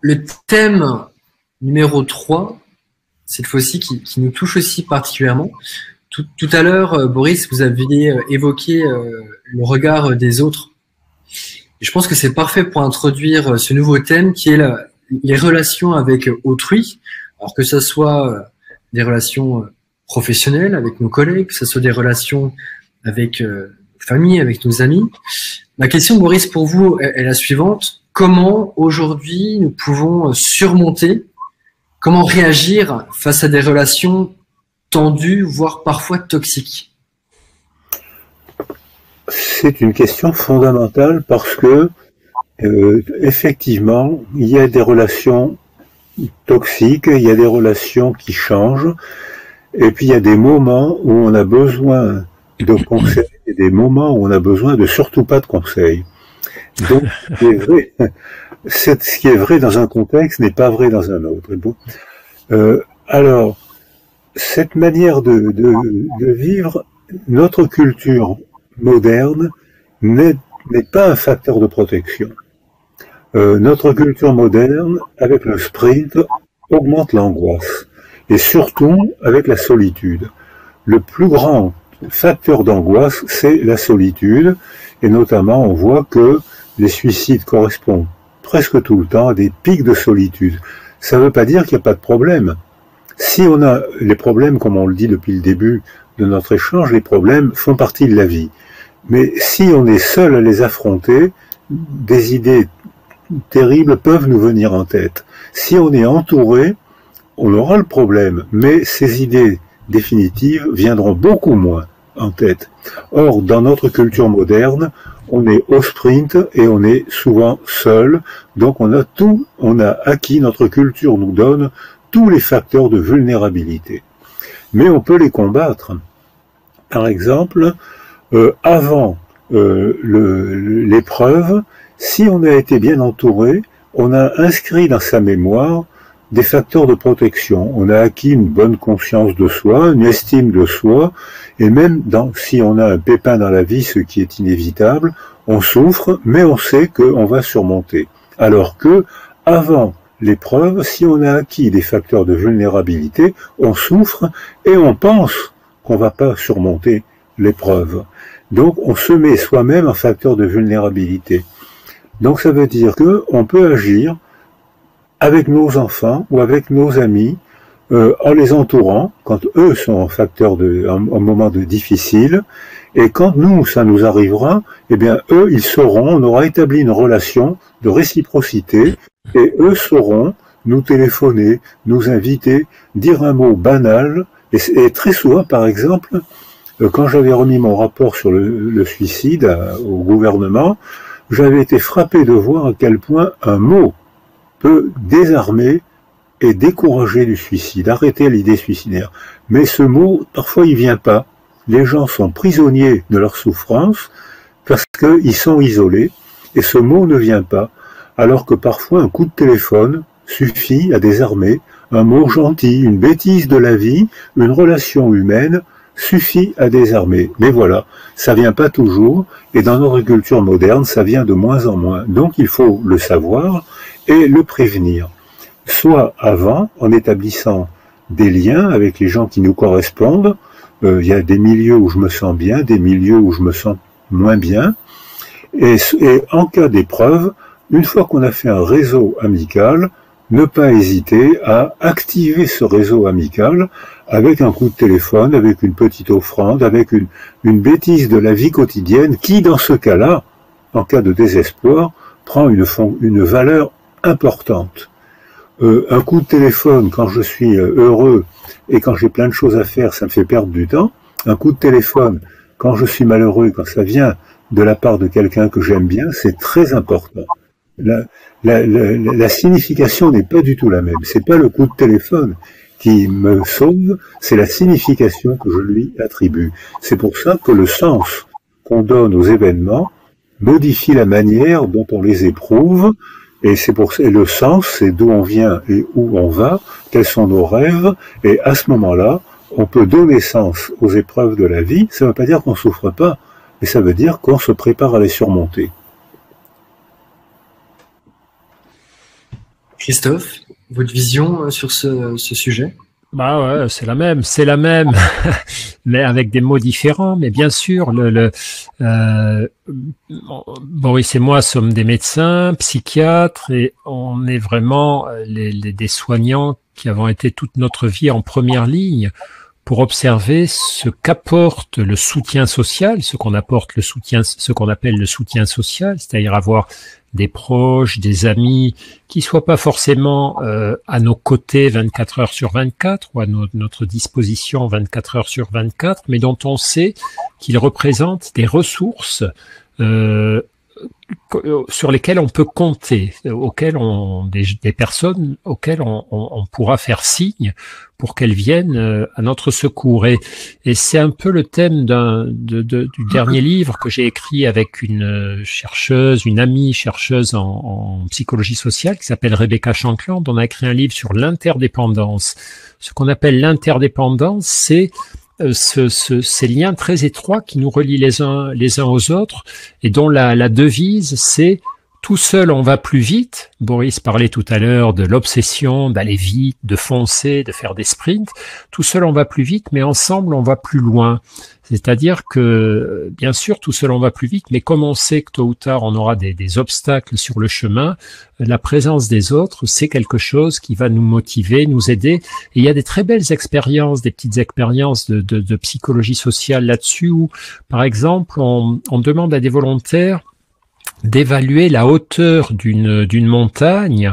le thème numéro 3, cette fois-ci, qui, nous touche aussi particulièrement. Tout, à l'heure, euh, Boris, vous aviez euh, évoqué euh, le regard des autres. Je pense que c'est parfait pour introduire ce nouveau thème qui est les relations avec autrui. Alors que ce soit euh, des relations euh, professionnelles avec nos collègues, que ce soit des relations avec euh, famille, avec nos amis. Ma question, Boris, pour vous est, la suivante. Comment aujourd'hui nous pouvons surmonter, comment réagir face à des relations tendues, voire parfois toxiques? C'est une question fondamentale parce que effectivement, il y a des relations toxique, il y a des relations qui changent, et puis il y a des moments où on a besoin de conseils et des moments où on a besoin de surtout pas de conseils. Donc, ce qui est vrai dans un contexte n'est pas vrai dans un autre. Euh, alors, cette manière de, vivre, notre culture moderne n'est pas un facteur de protection. Euh, notre culture moderne, avec le sprint, augmente l'angoisse, et surtout avec la solitude. Le plus grand facteur d'angoisse, c'est la solitude, et notamment on voit que les suicides correspondent presque tout le temps à des pics de solitude. Ça ne veut pas dire qu'il n'y a pas de problème. Si on a les problèmes, comme on le dit depuis le début de notre échange, les problèmes font partie de la vie. Mais si on est seul à les affronter, des idées terribles peuvent nous venir en tête. Si on est entouré, on aura le problème, mais ces idées définitives viendront beaucoup moins en tête. Or, dans notre culture moderne, on est au sprint et on est souvent seul, donc on a tout, on a acquis, notre culture nous donne tous les facteurs de vulnérabilité. Mais on peut les combattre. Par exemple, euh, avant euh, l'épreuve, si on a été bien entouré, on a inscrit dans sa mémoire des facteurs de protection. On a acquis une bonne conscience de soi, une estime de soi, et même si on a un pépin dans la vie, ce qui est inévitable, on souffre, mais on sait qu'on va surmonter. Alors que, avant l'épreuve, si on a acquis des facteurs de vulnérabilité, on souffre et on pense qu'on va pas surmonter l'épreuve. Donc, on se met soi-même un facteur de vulnérabilité. Donc ça veut dire que on peut agir avec nos enfants ou avec nos amis euh, en les entourant quand eux sont en facteur de en, moment de difficile. Et quand nous ça nous arrivera eh bien eux ils sauront on aura établi une relation de réciprocité et eux sauront nous téléphoner nous inviter dire un mot banal. Et, très souvent par exemple euh, quand j'avais remis mon rapport sur le, le suicide au gouvernement j'avais été frappé de voir à quel point un mot peut désarmer et décourager du suicide, arrêter l'idée suicidaire. Mais ce mot, parfois, il vient pas. Les gens sont prisonniers de leur souffrance parce qu'ils sont isolés et ce mot ne vient pas. Alors que parfois, un coup de téléphone suffit à désarmer, un mot gentil, une bêtise de la vie, une relation humaine suffit à désarmer. Mais voilà, ça vient pas toujours, et dans notre culture moderne, ça vient de moins en moins. Donc il faut le savoir et le prévenir. Soit avant, en établissant des liens avec les gens qui nous correspondent. Euh, il y a des milieux où je me sens bien, des milieux où je me sens moins bien. Et, et en cas d'épreuve, une fois qu'on a fait un réseau amical, ne pas hésiter à activer ce réseau amical avec un coup de téléphone, avec une petite offrande, avec une, une bêtise de la vie quotidienne qui, dans ce cas-là, en cas de désespoir, prend une, une valeur importante. Euh, un coup de téléphone quand je suis euh, heureux et quand j'ai plein de choses à faire, ça me fait perdre du temps. Un coup de téléphone quand je suis malheureux, quand ça vient de la part de quelqu'un que j'aime bien, c'est très important. La, signification n'est pas du tout la même. C'est pas le coup de téléphone qui me sauve, c'est la signification que je lui attribue. C'est pour ça que le sens qu'on donne aux événements modifie la manière dont on les éprouve, et c'est pour et le sens, c'est d'où on vient et où on va, quels sont nos rêves, et à ce moment-là, on peut donner sens aux épreuves de la vie. Ça ne veut pas dire qu'on souffre pas, mais ça veut dire qu'on se prépare à les surmonter. Christophe, votre vision euh, sur ce, sujet? Bah ouais, c'est la même, c'est la même, [laughs] mais avec des mots différents. Mais bien sûr, euh, Boris et moi sommes des médecins, psychiatres, et on est vraiment euh, les, les, des soignants qui avons été toute notre vie en première ligne pour observer ce qu'apporte le soutien social, ce qu'on apporte le soutien, ce qu'on appelle le soutien social, c'est-à-dire avoir des proches, des amis, qui soient pas forcément euh, à nos côtés 24 heures sur 24 ou à notre disposition 24 heures sur 24, mais dont on sait qu'ils représentent des ressources euh, sur lesquels on peut compter, auxquelles on, des, des personnes auxquelles on, on, on, pourra faire signe pour qu'elles viennent euh, à notre secours. Et, et c'est un peu le thème d'un, de, de, du dernier livre que j'ai écrit avec une chercheuse, une amie chercheuse en, en psychologie sociale qui s'appelle Rebecca Shankland. On a écrit un livre sur l'interdépendance. Ce qu'on appelle l'interdépendance, c'est euh, ce, ce, ces liens très étroits qui nous relient les uns, les uns aux autres et dont la, la devise c'est tout seul on va plus vite. Boris parlait tout à l'heure de l'obsession d'aller vite, de foncer, de faire des sprints. Tout seul on va plus vite, mais ensemble on va plus loin. C'est-à-dire que, bien sûr, tout seul on va plus vite, mais comme on sait que tôt ou tard on aura des, obstacles sur le chemin, la présence des autres, c'est quelque chose qui va nous motiver, nous aider. Et il y a des très belles expériences, des petites expériences de, psychologie sociale là-dessus, où, par exemple, on demande à des volontaires d'évaluer la hauteur d'une d'une montagne,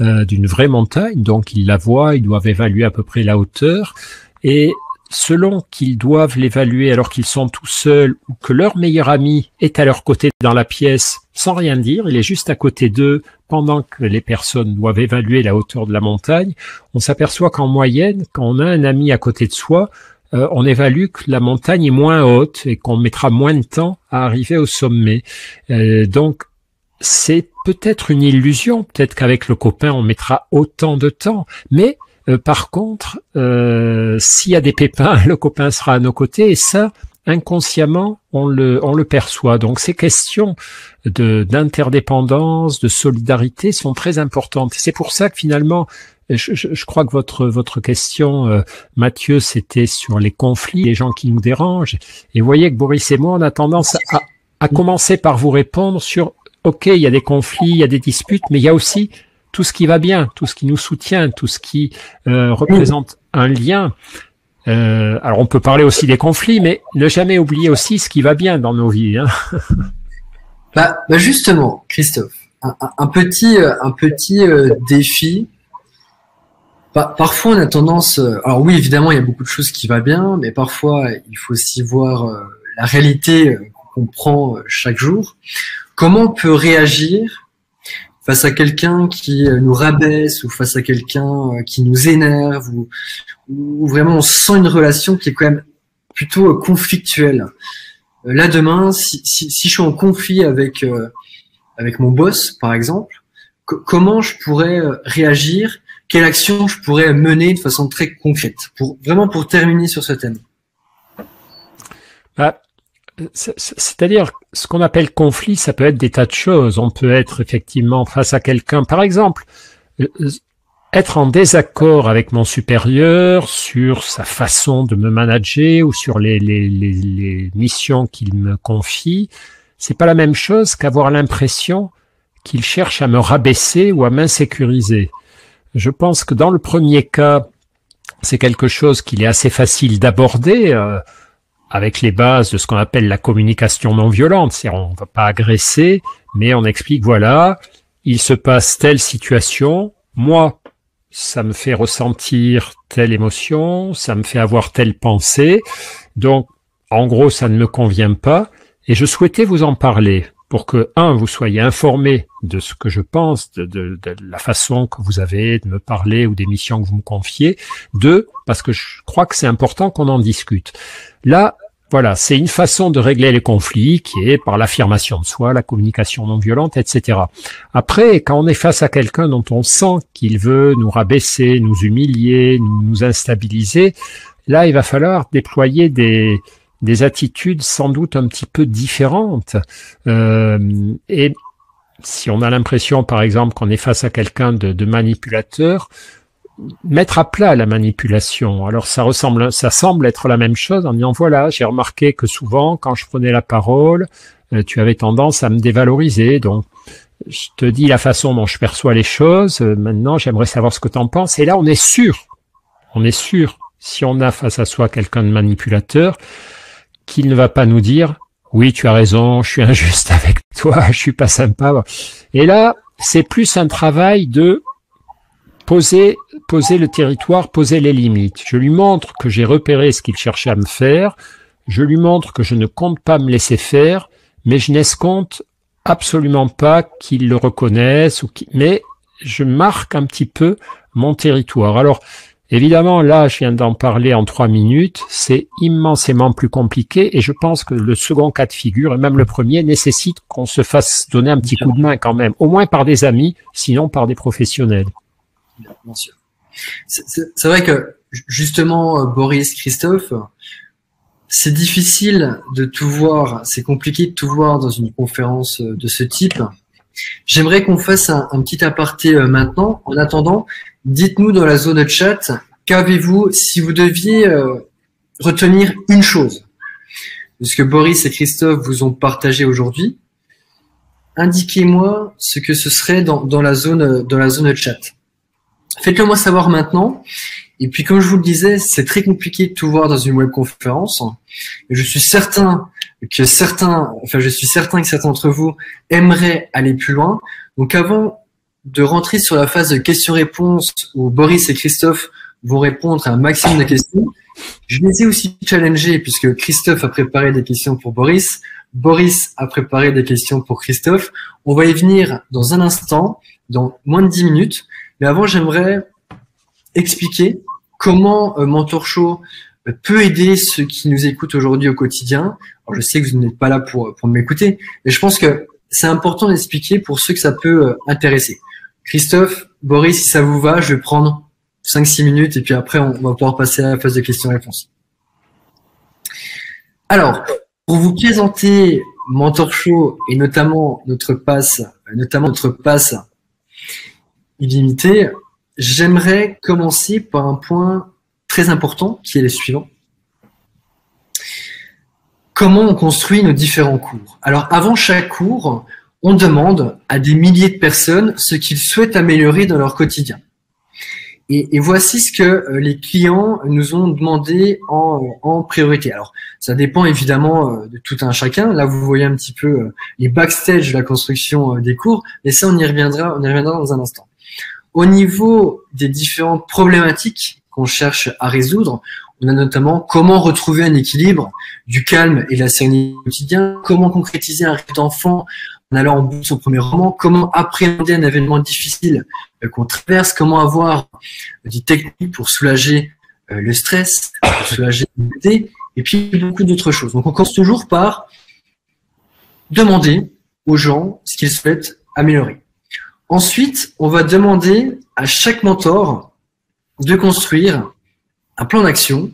euh, d'une vraie montagne. Donc ils la voient, ils doivent évaluer à peu près la hauteur. Et selon qu'ils doivent l'évaluer alors qu'ils sont tout seuls ou que leur meilleur ami est à leur côté dans la pièce sans rien dire, il est juste à côté d'eux pendant que les personnes doivent évaluer la hauteur de la montagne, on s'aperçoit qu'en moyenne, quand on a un ami à côté de soi, euh, on évalue que la montagne est moins haute et qu'on mettra moins de temps à arriver au sommet. Euh, donc, c'est peut-être une illusion, peut-être qu'avec le copain, on mettra autant de temps, mais euh, par contre, euh, s'il y a des pépins, [laughs] le copain sera à nos côtés et ça, inconsciemment, on le, on le perçoit. Donc ces questions de d'interdépendance, de solidarité sont très importantes. C'est pour ça que finalement, je, je, crois que votre votre question, euh, Mathieu, c'était sur les conflits, les gens qui nous dérangent. Et vous voyez que Boris et moi, on a tendance à, à commencer par vous répondre sur ok, il y a des conflits, il y a des disputes, mais il y a aussi tout ce qui va bien, tout ce qui nous soutient, tout ce qui euh, représente un lien. Euh, alors on peut parler aussi des conflits, mais ne jamais oublier aussi ce qui va bien dans nos vies. Hein. Bah, bah, justement, Christophe, un, petit, un petit euh, défi. Parfois on a tendance, alors oui évidemment il y a beaucoup de choses qui vont bien, mais parfois il faut aussi voir la réalité qu'on prend chaque jour. Comment on peut réagir face à quelqu'un qui euh, nous rabaisse ou face à quelqu'un euh, qui nous énerve ou, vraiment on sent une relation qui est quand même plutôt euh, conflictuelle? Là demain, si, si, si je suis en conflit avec avec mon boss, par exemple, comment je pourrais réagir Quelle action je pourrais mener de façon très concrète pour vraiment pour terminer sur ce thème? Bah, c'est-à-dire, ce qu'on appelle conflit, ça peut être des tas de choses. On peut être effectivement face à quelqu'un, par exemple, euh, euh, être en désaccord avec mon supérieur sur sa façon de me manager ou sur les, les, les, missions qu'il me confie. C'est pas la même chose qu'avoir l'impression qu'il cherche à me rabaisser ou à m'insécuriser. Je pense que dans le premier cas, c'est quelque chose qu'il est assez facile d'aborder. Euh, avec les bases de ce qu'on appelle la communication non violente. C'est-à-dire, on ne va pas agresser, mais on explique, voilà, il se passe telle situation, moi, ça me fait ressentir telle émotion, ça me fait avoir telle pensée, donc, en gros, ça ne me convient pas, et je souhaitais vous en parler pour que, un, vous soyez informé de ce que je pense, de, la façon que vous avez de me parler ou des missions que vous me confiez. Deux, parce que je crois que c'est important qu'on en discute. Là, voilà, c'est une façon de régler les conflits qui est par l'affirmation de soi, la communication non violente, etc. Après, quand on est face à quelqu'un dont on sent qu'il veut nous rabaisser, nous humilier, nous, nous instabiliser, là, il va falloir déployer des, des attitudes sans doute un petit peu différentes. Euh, et si on a l'impression, par exemple, qu'on est face à quelqu'un de, de, manipulateur, mettre à plat la manipulation. Alors ça ressemble, ça semble être la même chose en disant voilà, j'ai remarqué que souvent, quand je prenais la parole, euh, tu avais tendance à me dévaloriser. Donc, je te dis la façon dont je perçois les choses. Euh, maintenant, j'aimerais savoir ce que tu en penses. Et là, on est sûr, on est sûr, si on a face à soi quelqu'un de manipulateur, qu'il ne va pas nous dire oui, tu as raison, je suis injuste [laughs] avec toi, je suis pas sympa. Et là, c'est plus un travail de poser, poser le territoire, poser les limites. Je lui montre que j'ai repéré ce qu'il cherchait à me faire. Je lui montre que je ne compte pas me laisser faire, mais je n'escompte absolument pas qu'il le reconnaisse mais je marque un petit peu mon territoire. Alors, Évidemment, là, je viens d'en parler en trois minutes, c'est immensément plus compliqué et je pense que le second cas de figure, et même le premier, nécessite qu'on se fasse donner un petit coup de main quand même, au moins par des amis, sinon par des professionnels. Bien sûr. C'est vrai que justement, Boris, Christophe, c'est difficile de tout voir, c'est compliqué de tout voir dans une conférence de ce type. J'aimerais qu'on fasse un, petit aparté euh, maintenant. En attendant, Dites-nous dans la zone de chat, qu'avez-vous si vous deviez euh, retenir une chose Ce que Boris et Christophe vous ont partagé aujourd'hui. Indiquez-moi ce que ce serait dans, la zone dans la zone de chat. Faites-le moi savoir maintenant. Et puis, comme je vous le disais, c'est très compliqué de tout voir dans une webconférence. Je suis certain que certains, enfin, je suis certain que certains d'entre vous aimeraient aller plus loin. Donc, avant de rentrer sur la phase de questions-réponses où Boris et Christophe vont répondre à un maximum de questions. Je les ai aussi challengés puisque Christophe a préparé des questions pour Boris, Boris a préparé des questions pour Christophe. On va y venir dans un instant, dans moins de 10 minutes. Mais avant, j'aimerais expliquer comment euh, Mentor Show peut aider ceux qui nous écoutent aujourd'hui au quotidien. Alors, je sais que vous n'êtes pas là pour, pour m'écouter, mais je pense que c'est important d'expliquer pour ceux que ça peut euh, intéresser. Christophe, Boris, si ça vous va, je vais prendre 5-6 minutes et puis après, on va pouvoir passer à la phase de questions-réponses. Alors, pour vous présenter Mentor Show et notamment notre passe, notamment notre passe illimité, j'aimerais commencer par un point très important qui est le suivant. Comment on construit nos différents cours? Alors, avant chaque cours, on demande à des milliers de personnes ce qu'ils souhaitent améliorer dans leur quotidien. Et, voici ce que euh, les clients nous ont demandé en, priorité. Alors, ça dépend évidemment euh, de tout un chacun. Là, vous voyez un petit peu euh, les backstage de la construction des cours, mais ça, on y reviendra, on y reviendra dans un instant. Au niveau des différentes problématiques qu'on cherche à résoudre, on a notamment comment retrouver un équilibre du calme et la sérénité quotidien, comment concrétiser un rêve d'enfant en allant en bout de son premier roman, comment appréhender un événement difficile euh, qu'on traverse, comment avoir des techniques pour soulager euh, le stress, soulager l'anxiété, et puis beaucoup d'autres choses. Donc on commence toujours par demander aux gens ce qu'ils souhaitent améliorer. Ensuite, on va demander à chaque mentor de construire un plan d'action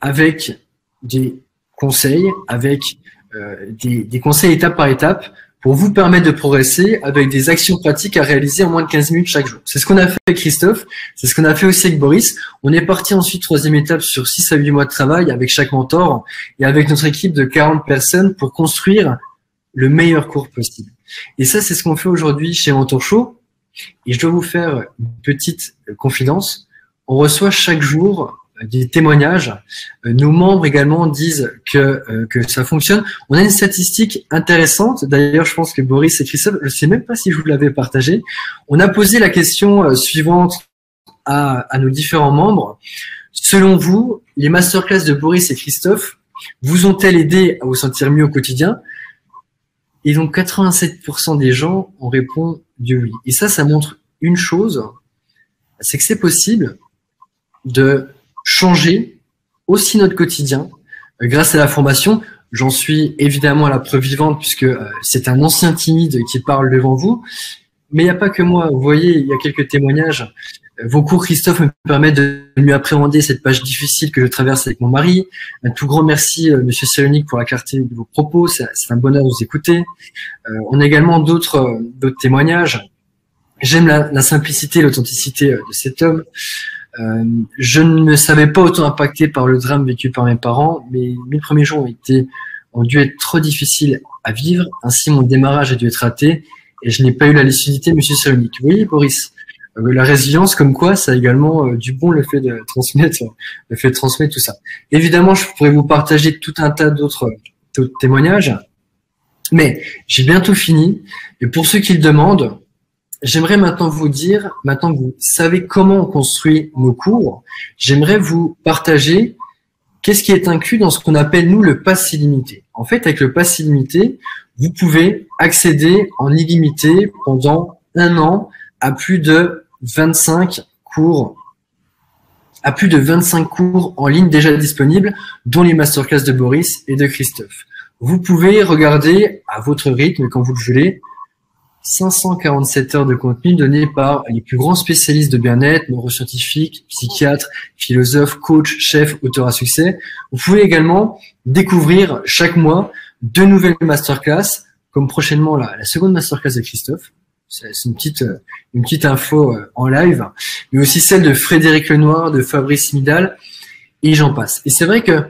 avec des conseils, avec euh, des, des, conseils étape par étape pour vous permettre de progresser avec des actions pratiques à réaliser en moins de 15 minutes chaque jour. C'est ce qu'on a fait avec Christophe, c'est ce qu'on a fait aussi avec Boris. On est parti ensuite, troisième étape, sur 6 à 8 mois de travail avec chaque mentor et avec notre équipe de 40 personnes pour construire le meilleur cours possible. Et ça, c'est ce qu'on fait aujourd'hui chez Mentor Show. Et je dois vous faire une petite confidence. On reçoit chaque jour des témoignages. Euh, nos membres également disent que, euh, que ça fonctionne. On a une statistique intéressante. D'ailleurs, je pense que Boris et Christophe, je ne sais même pas si je vous l'avais partagé. On a posé la question euh, suivante à, à nos différents membres. Selon vous, les masterclass de Boris et Christophe vous ont-elles aidé à vous sentir mieux au quotidien? Et donc 87% des gens ont répondu oui. Et ça, ça montre une chose, c'est que c'est possible de changer aussi notre quotidien euh, grâce à la formation. J'en suis évidemment à la preuve vivante puisque euh, c'est un ancien timide qui parle devant vous. Mais il n'y a pas que moi. Vous voyez, il y a quelques témoignages. Euh, vos cours, Christophe, me permettent de mieux appréhender cette page difficile que je traverse avec mon mari. Un tout grand merci, Monsieur Célonique, pour la clarté de vos propos. C'est un bonheur de vous écouter. on a également d'autres d'autres témoignages. J'aime la, la, simplicité et l'authenticité de cet homme. Euh, je ne me savais pas autant impacté par le drame vécu par mes parents. mais Mes premiers jours ont été ont dû être trop difficiles à vivre. Ainsi, mon démarrage a dû être raté et je n'ai pas eu la lucidité, Monsieur Cyrulnik. Oui, Boris, euh, la résilience, comme quoi, ça a également euh, du bon le fait de transmettre, le fait de transmettre tout ça. Évidemment, je pourrais vous partager tout un tas d'autres témoignages, mais j'ai bientôt fini. Et pour ceux qui le demandent, J'aimerais maintenant vous dire, maintenant que vous savez comment on construit nos cours, j'aimerais vous partager qu'est-ce qui est inclus dans ce qu'on appelle nous le pass illimité. En fait, avec le pass illimité, vous pouvez accéder en illimité pendant un an à plus de 25 cours à plus de 25 cours en ligne déjà disponibles, dont les masterclass de Boris et de Christophe. Vous pouvez regarder à votre rythme quand vous le voulez 547 heures de contenu donné par les plus grands spécialistes de bien-être, neuroscientifiques, psychiatres, philosophes, coachs, chefs, auteurs à succès. Vous pouvez également découvrir chaque mois deux nouvelles masterclass, comme prochainement la, la seconde masterclass de Christophe. C'est une petite, euh, une petite info euh, en live, mais aussi celle de Frédéric Lenoir, de Fabrice Midal, et j'en passe. Et c'est vrai que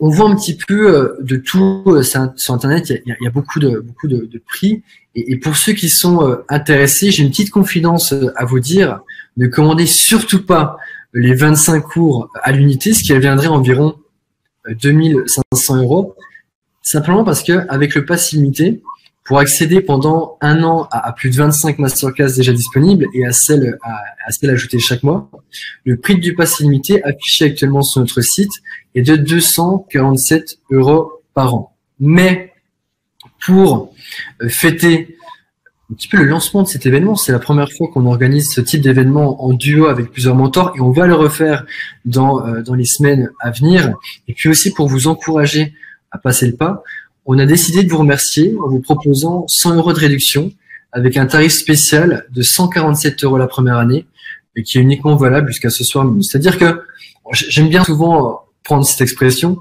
on voit un petit peu euh, de tout sur Internet. Il y a, beaucoup de beaucoup de, prix et, pour ceux qui sont euh, intéressés, j'ai une petite confidence euh, à vous dire. Ne commandez surtout pas les 25 cours à l'unité, ce qui reviendrait environ 2500 euh, euros. Simplement parce que avec le pass illimité, pour accéder pendant un an à, plus de 25 masterclass déjà disponibles et à celles à, à celles ajoutées chaque mois, le prix du pass illimité affiché actuellement sur notre site est de 247 euros par an. Mais pour euh, fêter un petit peu le lancement de cet événement. C'est la première fois qu'on organise ce type d'événement en duo avec plusieurs mentors et on va le refaire dans, euh, dans les semaines à venir. Et puis aussi pour vous encourager à passer le pas, on a décidé de vous remercier en vous proposant 100 euros de réduction avec un tarif spécial de 147 euros la première année et qui est uniquement valable jusqu'à ce soir. C'est-à-dire que j'aime bien souvent prendre cette expression,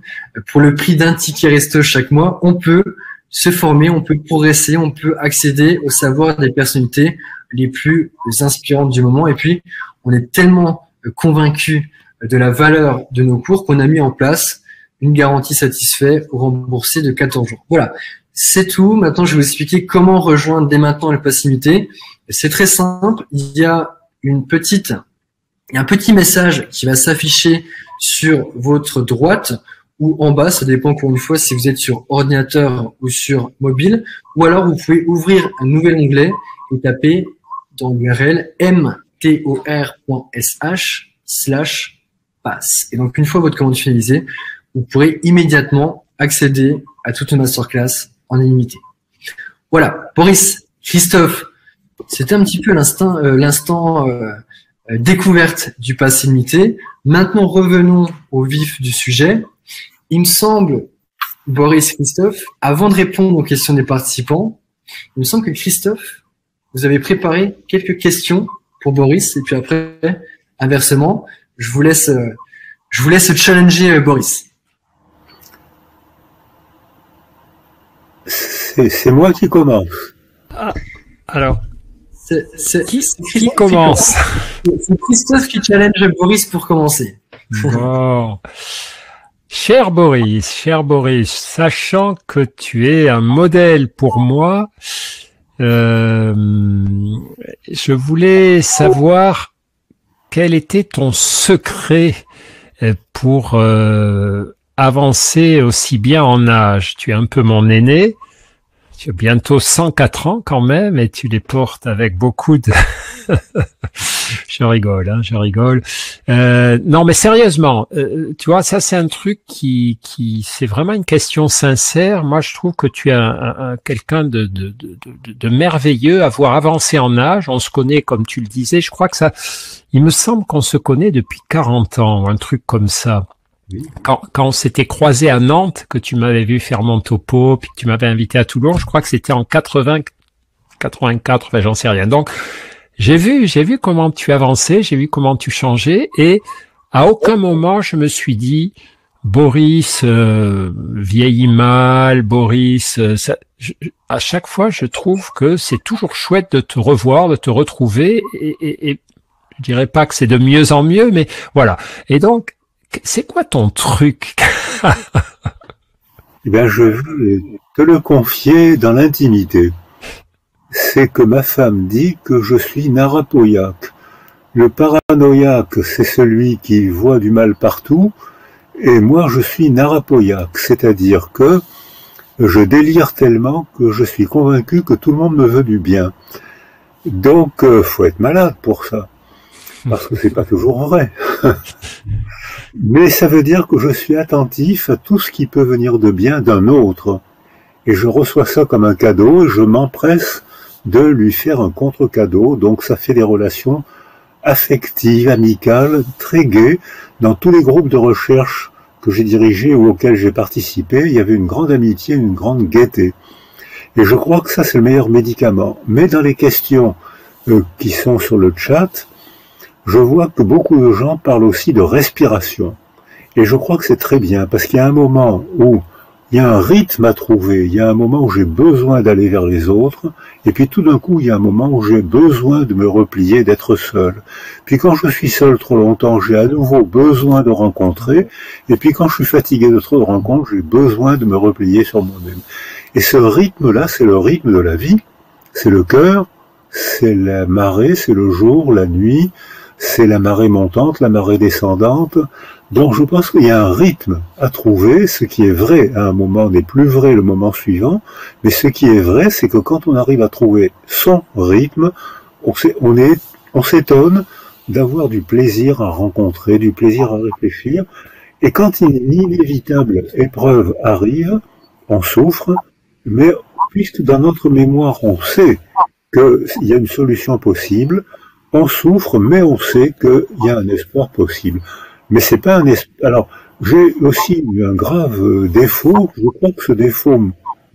pour le prix d'un ticket resto chaque mois, on peut se former, on peut progresser, on peut accéder au savoir des personnalités les plus inspirantes du moment. Et puis, on est tellement convaincu de la valeur de nos cours qu'on a mis en place une garantie satisfaite ou remboursée de 14 jours. Voilà. c'est tout. Maintenant, je vais vous expliquer comment rejoindre dès maintenant le Passimité. C'est très simple. Il y a une petite, un petit message qui va s'afficher sur votre droite ou en bas. Ça dépend encore une fois si vous êtes sur ordinateur ou sur mobile. Ou alors, vous pouvez ouvrir un nouvel onglet et taper dans l'URL mtor.sh slash pass. Et donc, une fois votre commande finalisée, vous pourrez immédiatement accéder à toute une masterclass en illimité. Voilà. Boris, Christophe, c'était un petit peu l'instant, euh, l'instant euh, découverte du pass illimité. Maintenant, revenons au vif du sujet. Il me semble, Boris, Christophe, avant de répondre aux questions des participants, il me semble que Christophe, vous avez préparé quelques questions pour Boris, et puis après, inversement, je vous laisse, je vous laisse challenger Boris. C'est moi qui commence. Ah, alors, c'est qui, qui commence C'est Christophe qui challenge Boris pour commencer. Bon. Cher Boris, cher Boris, sachant que tu es un modèle pour moi, euh, je voulais savoir quel était ton secret euh, pour euh, avancer aussi bien en âge. Tu es un peu mon aîné, tu as bientôt 104 ans quand même et tu les portes avec beaucoup de... [laughs] je rigole, hein, je rigole. Euh, non, mais sérieusement, euh, tu vois, ça c'est un truc qui, qui c'est vraiment une question sincère. Moi, je trouve que tu es un, quelqu'un de, de, de, de, merveilleux, avoir avancé en âge. On se connaît, comme tu le disais. Je crois que ça, il me semble qu'on se connaît depuis 40 ans, un truc comme ça. Quand, quand on s'était croisé à Nantes, que tu m'avais vu faire mon topo, puis que tu m'avais invité à Toulon, je crois que c'était en 80, 84, enfin j'en sais rien. Donc j'ai vu, j'ai vu comment tu avançais, j'ai vu comment tu changeais, et à aucun moment je me suis dit Boris euh, vieillit mal, Boris. Euh, ça, à chaque fois, je trouve que c'est toujours chouette de te revoir, de te retrouver, et, et, et je dirais pas que c'est de mieux en mieux, mais voilà. Et donc c'est quoi ton truc [laughs] Eh bien, je veux te le confier dans l'intimité. C'est que ma femme dit que je suis narapoïaque. Le paranoïaque, c'est celui qui voit du mal partout, et moi je suis narapoïaque, c'est-à-dire que je délire tellement que je suis convaincu que tout le monde me veut du bien. Donc, euh, faut être malade pour ça parce que c'est pas toujours vrai. [laughs] Mais ça veut dire que je suis attentif à tout ce qui peut venir de bien d'un autre. Et je reçois ça comme un cadeau et je m'empresse de lui faire un contre-cadeau. Donc ça fait des relations affectives, amicales, très gaies. Dans tous les groupes de recherche que j'ai dirigés ou auxquels j'ai participé, il y avait une grande amitié, une grande gaieté. Et je crois que ça, c'est le meilleur médicament. Mais dans les questions euh, qui sont sur le chat, je vois que beaucoup de gens parlent aussi de respiration. Et je crois que c'est très bien, parce qu'il y a un moment où il y a un rythme à trouver, il y a un moment où j'ai besoin d'aller vers les autres, et puis tout d'un coup, il y a un moment où j'ai besoin de me replier, d'être seul. Puis quand je suis seul trop longtemps, j'ai à nouveau besoin de rencontrer, et puis quand je suis fatigué de trop de rencontres, j'ai besoin de me replier sur moi-même. Et ce rythme-là, c'est le rythme de la vie, c'est le cœur, c'est la marée, c'est le jour, la nuit, c'est la marée montante, la marée descendante. Donc je pense qu'il y a un rythme à trouver. Ce qui est vrai à un moment n'est plus vrai le moment suivant. Mais ce qui est vrai, c'est que quand on arrive à trouver son rythme, on, s'étonne d'avoir du plaisir à rencontrer, du plaisir à réfléchir. Et quand une inévitable épreuve arrive, on souffre, mais puisque dans notre mémoire on sait qu'il y a une solution possible, on souffre, mais on sait qu'il y a un espoir possible. Mais c'est pas un espoir. Alors, j'ai aussi eu un grave défaut. Je crois que ce défaut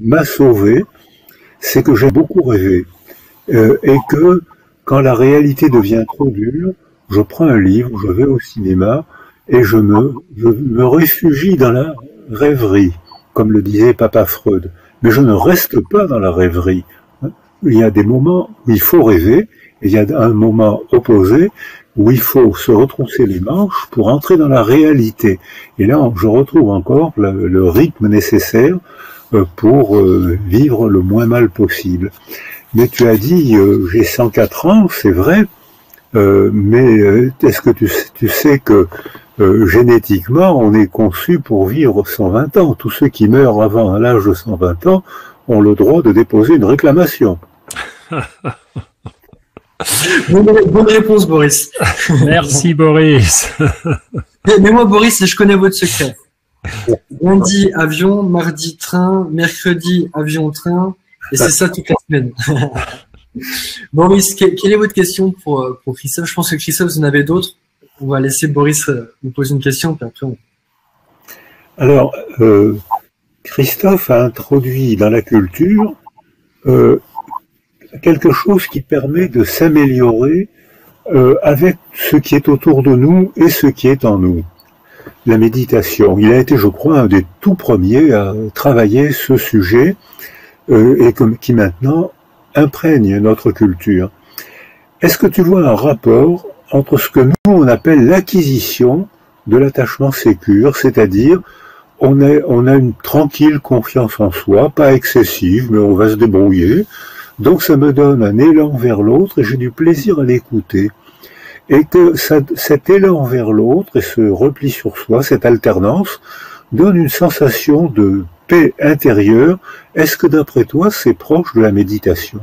m'a sauvé. C'est que j'ai beaucoup rêvé. Euh, et que quand la réalité devient trop dure, je prends un livre, je vais au cinéma et je me réfugie dans la rêverie, comme le disait Papa Freud. Mais je ne reste pas dans la rêverie. Il y a des moments où il faut rêver il y a un moment opposé où il faut se retrousser les manches pour entrer dans la réalité. Et là, je retrouve encore le, rythme nécessaire pour vivre le moins mal possible. Mais tu as dit, j'ai 104 ans, c'est vrai, mais est-ce que tu, sais que génétiquement, on est conçu pour vivre 120 ans? Tous ceux qui meurent avant l'âge de 120 ans ont le droit de déposer une réclamation. [laughs] bonne, réponse, Boris. [laughs] Merci, Boris. Mais moi, Boris, je connais votre secret. Lundi, avion, mardi, train, mercredi, avion, train, et c'est ça toute la semaine. [laughs] Boris, quelle est votre question pour, pour Christophe? Je pense que Christophe, vous en avez d'autres. On va laisser Boris euh, vous poser une question, puis après Alors, euh, Christophe a introduit dans la culture euh, quelque chose qui permet de s'améliorer euh, avec ce qui est autour de nous et ce qui est en nous. La méditation. Il a été, je crois, un des tout premiers à travailler ce sujet euh, et comme, qui maintenant imprègne notre culture. Est-ce que tu vois un rapport entre ce que nous on appelle l'acquisition de l'attachement sécure, c'est-à-dire on, est, on a une tranquille confiance en soi, pas excessive, mais on va se débrouiller, donc ça me donne un élan vers l'autre et j'ai du plaisir à l'écouter. Et que cet élan vers l'autre et ce repli sur soi, cette alternance, donne une sensation de paix intérieure. Est-ce que d'après toi, c'est proche de la méditation?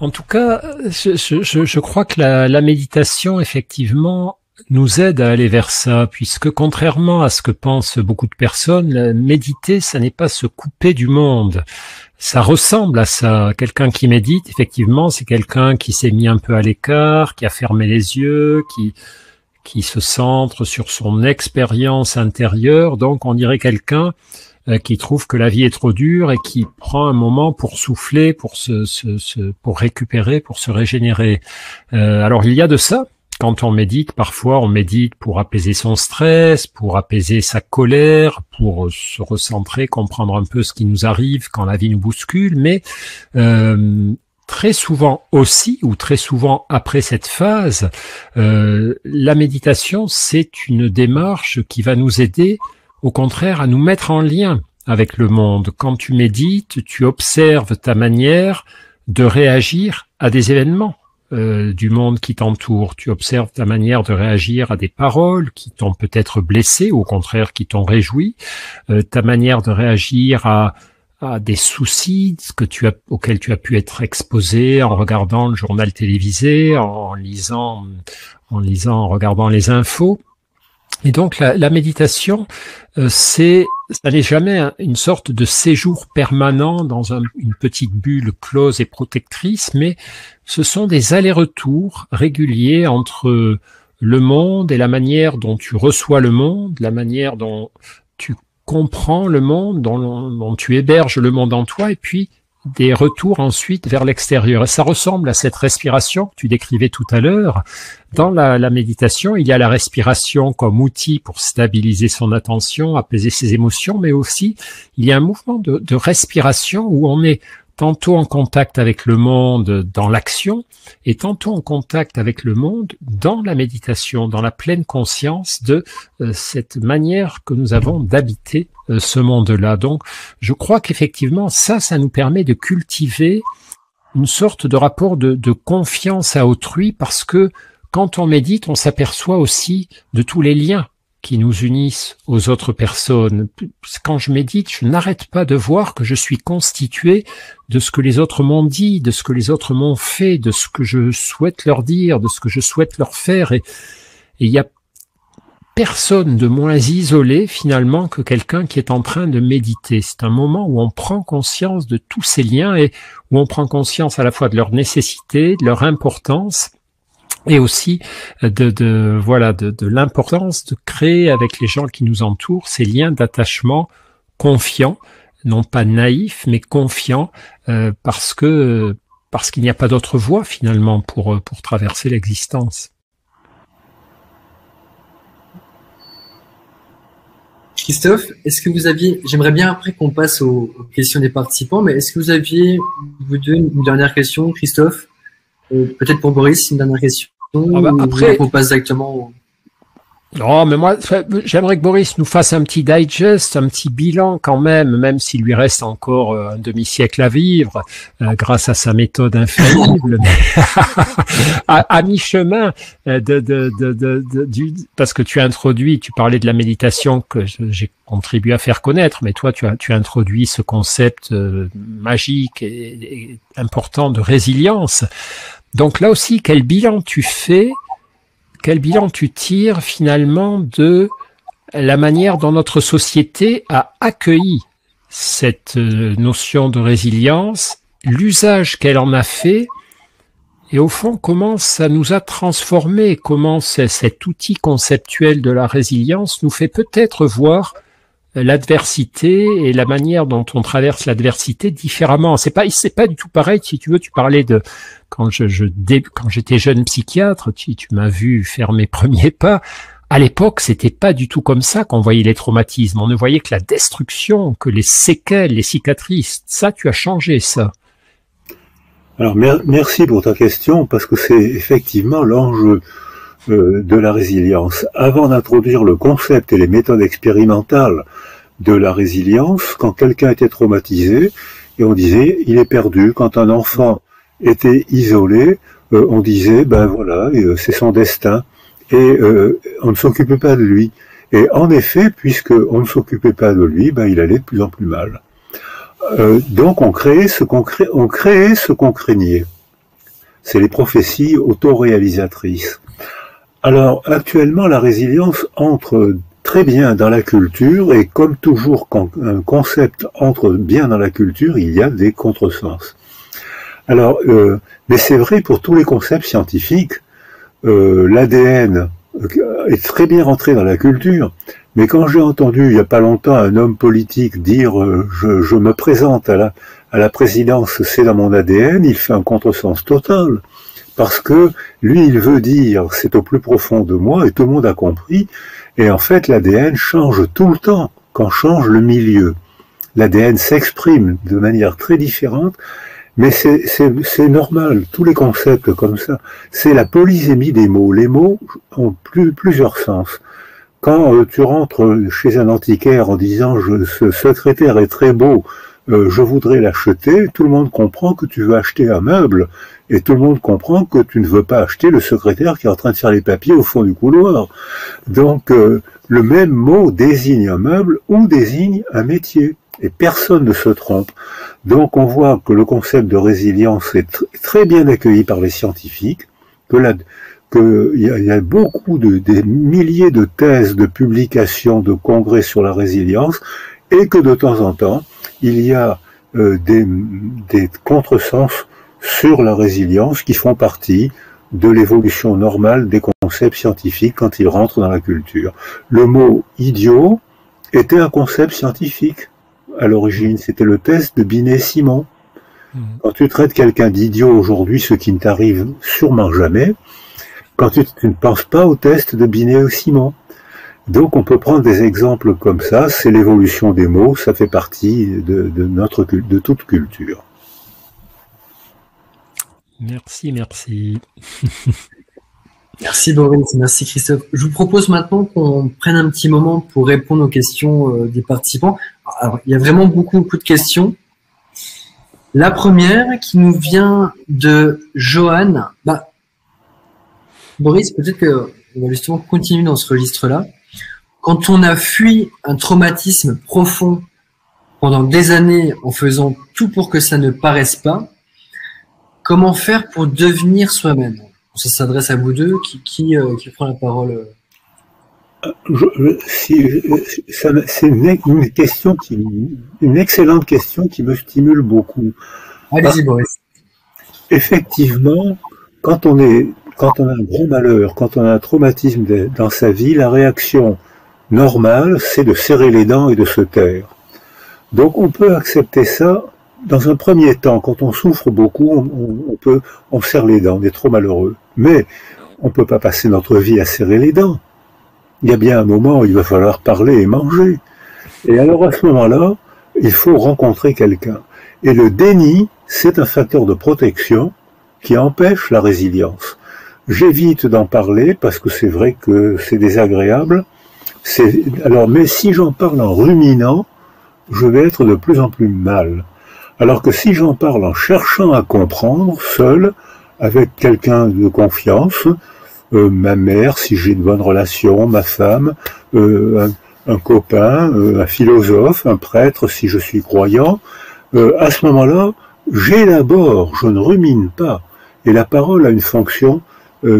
En tout cas, je, crois que la, méditation, effectivement, nous aide à aller vers ça, puisque contrairement à ce que pensent beaucoup de personnes, méditer, ça n'est pas se couper du monde ça ressemble à ça. Quelqu'un qui médite, effectivement, c'est quelqu'un qui s'est mis un peu à l'écart, qui a fermé les yeux, qui qui se centre sur son expérience intérieure. Donc, on dirait quelqu'un euh, qui trouve que la vie est trop dure et qui prend un moment pour souffler, pour se, se, pour récupérer, pour se régénérer. Euh, alors, il y a de ça quand on médite, parfois on médite pour apaiser son stress, pour apaiser sa colère, pour se recentrer, comprendre un peu ce qui nous arrive quand la vie nous bouscule, mais euh, très souvent aussi, ou très souvent après cette phase, euh, la méditation, c'est une démarche qui va nous aider, au contraire, à nous mettre en lien avec le monde. Quand tu médites, tu observes ta manière de réagir à des événements euh, du monde qui t'entoure. Tu observes ta manière de réagir à des paroles qui t'ont peut-être blessé, ou au contraire qui t'ont réjoui, euh, ta manière de réagir à, à des soucis que tu as, auxquels tu as pu être exposé en regardant le journal télévisé, en lisant, en lisant, en regardant les infos. Et donc la, la méditation, euh, c'est, ça n'est jamais une sorte de séjour permanent dans une petite bulle close et protectrice, mais ce sont des allers-retours réguliers entre le monde et la manière dont tu reçois le monde, la manière dont tu comprends le monde, dont, dont tu héberges le monde en toi, et puis des retours ensuite vers l'extérieur. Et ça ressemble à cette respiration que tu décrivais tout à l'heure. Dans la, méditation, il y a la respiration comme outil pour stabiliser son attention, apaiser ses émotions, mais aussi il y a un mouvement de, de respiration où on est tantôt en contact avec le monde dans l'action et tantôt en contact avec le monde dans la méditation, dans la pleine conscience de euh, cette manière que nous avons d'habiter euh, ce monde-là. Donc, je crois qu'effectivement, ça, ça nous permet de cultiver une sorte de rapport de, de confiance à autrui parce que quand on médite, on s'aperçoit aussi de tous les liens qui nous unissent aux autres personnes. Quand je médite, je n'arrête pas de voir que je suis constitué de ce que les autres m'ont dit, de ce que les autres m'ont fait, de ce que je souhaite leur dire, de ce que je souhaite leur faire. Et il y a personne de moins isolé finalement que quelqu'un qui est en train de méditer. C'est un moment où on prend conscience de tous ces liens et où on prend conscience à la fois de leur nécessité, de leur importance et aussi de, de voilà de, de l'importance de créer avec les gens qui nous entourent ces liens d'attachement confiants, non pas naïfs mais confiants, euh, parce que parce qu'il n'y a pas d'autre voie finalement pour pour traverser l'existence. Christophe, est-ce que vous aviez, j'aimerais bien après qu'on passe aux, questions des participants, mais est-ce que vous aviez, vous deux, une dernière question, Christophe? Euh, Peut-être pour Boris, une dernière question ah bah, après, on passe directement Non, mais moi, j'aimerais que Boris nous fasse un petit digest, un petit bilan quand même, même s'il lui reste encore euh, un demi-siècle à vivre, euh, grâce à sa méthode infaillible. [laughs] à, mi-chemin, euh, de, de, de, du, parce que tu as introduit, tu parlais de la méditation que j'ai contribué à faire connaître, mais toi, tu as, tu as introduit ce concept magique et important de résilience. Donc là aussi, quel bilan tu fais quel bilan tu tires finalement de la manière dont notre société a accueilli cette euh, notion de résilience, l'usage qu'elle en a fait, et au fond, comment ça nous a transformé, comment cet outil conceptuel de la résilience nous fait peut-être voir l'adversité et la manière dont on traverse l'adversité différemment. C'est pas, c'est pas du tout pareil. Si tu veux, tu parlais de quand je, je quand j'étais jeune psychiatre, tu, tu m'as vu faire mes [laughs] premiers pas. À l'époque, c'était pas du tout comme ça qu'on voyait les traumatismes. On ne voyait que la destruction, que les séquelles, les cicatrices. Ça, tu as changé ça. Alors merci pour ta question parce que c'est effectivement l'enjeu euh, de la résilience. Avant d'introduire le concept et les méthodes expérimentales de la résilience, quand quelqu'un était traumatisé, et on disait il est perdu. Quand un enfant était isolé, euh, on disait ben voilà, euh, c'est son destin, et on ne s'occupait pas de lui. Et en effet, puisque on ne s'occupait pas de lui, ben il allait de plus en plus mal. donc on créait ce qu'on on créait ce qu'on craignait. C'est les prophéties autoréalisatrices. Alors actuellement, la résilience entre très bien dans la culture et comme toujours quand un concept entre bien dans la culture, il y a des contresens. Alors, euh, mais c'est vrai pour tous les concepts scientifiques. Euh, L'ADN euh, est très bien rentré dans la culture, mais quand j'ai entendu il n'y a pas longtemps un homme politique dire euh, je, me présente à la, à la présidence, c'est dans mon ADN, il fait un contresens total parce que lui, il veut dire c'est au plus profond de moi, et tout le monde a compris, et en fait l'ADN change tout le temps quand change le milieu. L'ADN s'exprime de manière très différente, mais c'est normal, tous les concepts comme ça, c'est la polysémie des mots. Les mots ont plusieurs sens. Quand euh, tu rentres chez un antiquaire en disant ce secrétaire est très beau, euh, je voudrais l'acheter, tout le monde comprend que tu veux acheter un meuble et tout le monde comprend que tu ne veux pas acheter le secrétaire qui est en train de faire les papiers au fond du couloir. Donc euh, le même mot désigne un meuble ou désigne un métier et personne ne se trompe. Donc on voit que le concept de résilience est très bien accueilli par les scientifiques, que la, qu'il y, y, a beaucoup de des milliers de thèses, de publications, de congrès sur la résilience, et que de temps en temps, il y a euh, des, des contresens sur la résilience qui font partie de l'évolution normale des concepts scientifiques quand ils rentrent dans la culture. Le mot idiot était un concept scientifique à l'origine, c'était le test de Binet-Simon. Mmh. Quand tu traites quelqu'un d'idiot aujourd'hui, ce qui ne t'arrive sûrement jamais, quand tu, tu, ne penses pas au test de Binet-Simon. Donc on peut prendre des exemples comme ça, c'est l'évolution des mots, ça fait partie de, de, notre, de toute culture. Merci, merci. [laughs] merci Boris, merci Christophe. Je vous propose maintenant qu'on prenne un petit moment pour répondre aux questions euh, des participants. Alors, il y a vraiment beaucoup, beaucoup de questions. La première qui nous vient de Johan. Bah, Boris, peut-être qu'on va justement continuer dans ce registre-là quand on a fui un traumatisme profond pendant des années en faisant tout pour que ça ne paraisse pas, comment faire pour devenir soi-même? Ça s'adresse à vous deux. Qui, qui, euh, qui prend la parole? C'est une, question qui, une excellente question qui me stimule beaucoup. Allez-y, Boris. Effectivement, quand on est, quand on a un gros malheur, quand on a un traumatisme dans sa vie, la réaction normal, c'est de serrer les dents et de se taire. Donc on peut accepter ça dans un premier temps. Quand on souffre beaucoup, on, peut, on serre les dents, on est trop malheureux. Mais on ne peut pas passer notre vie à serrer les dents. Il y a bien un moment où il va falloir parler et manger. Et alors à ce moment-là, il faut rencontrer quelqu'un. Et le déni, c'est un facteur de protection qui empêche la résilience. j'évite d'en parler parce que c'est vrai que c'est désagréable. Alors, mais si j'en parle en ruminant, je vais être de plus en plus mal. Alors que si j'en parle en cherchant à comprendre, seul, avec quelqu'un de confiance, ma mère, si j'ai une bonne relation, ma femme, euh, un, copain, euh, un philosophe, un prêtre, si je suis croyant, à ce moment-là, j'élabore, je ne rumine pas. Et la parole a une fonction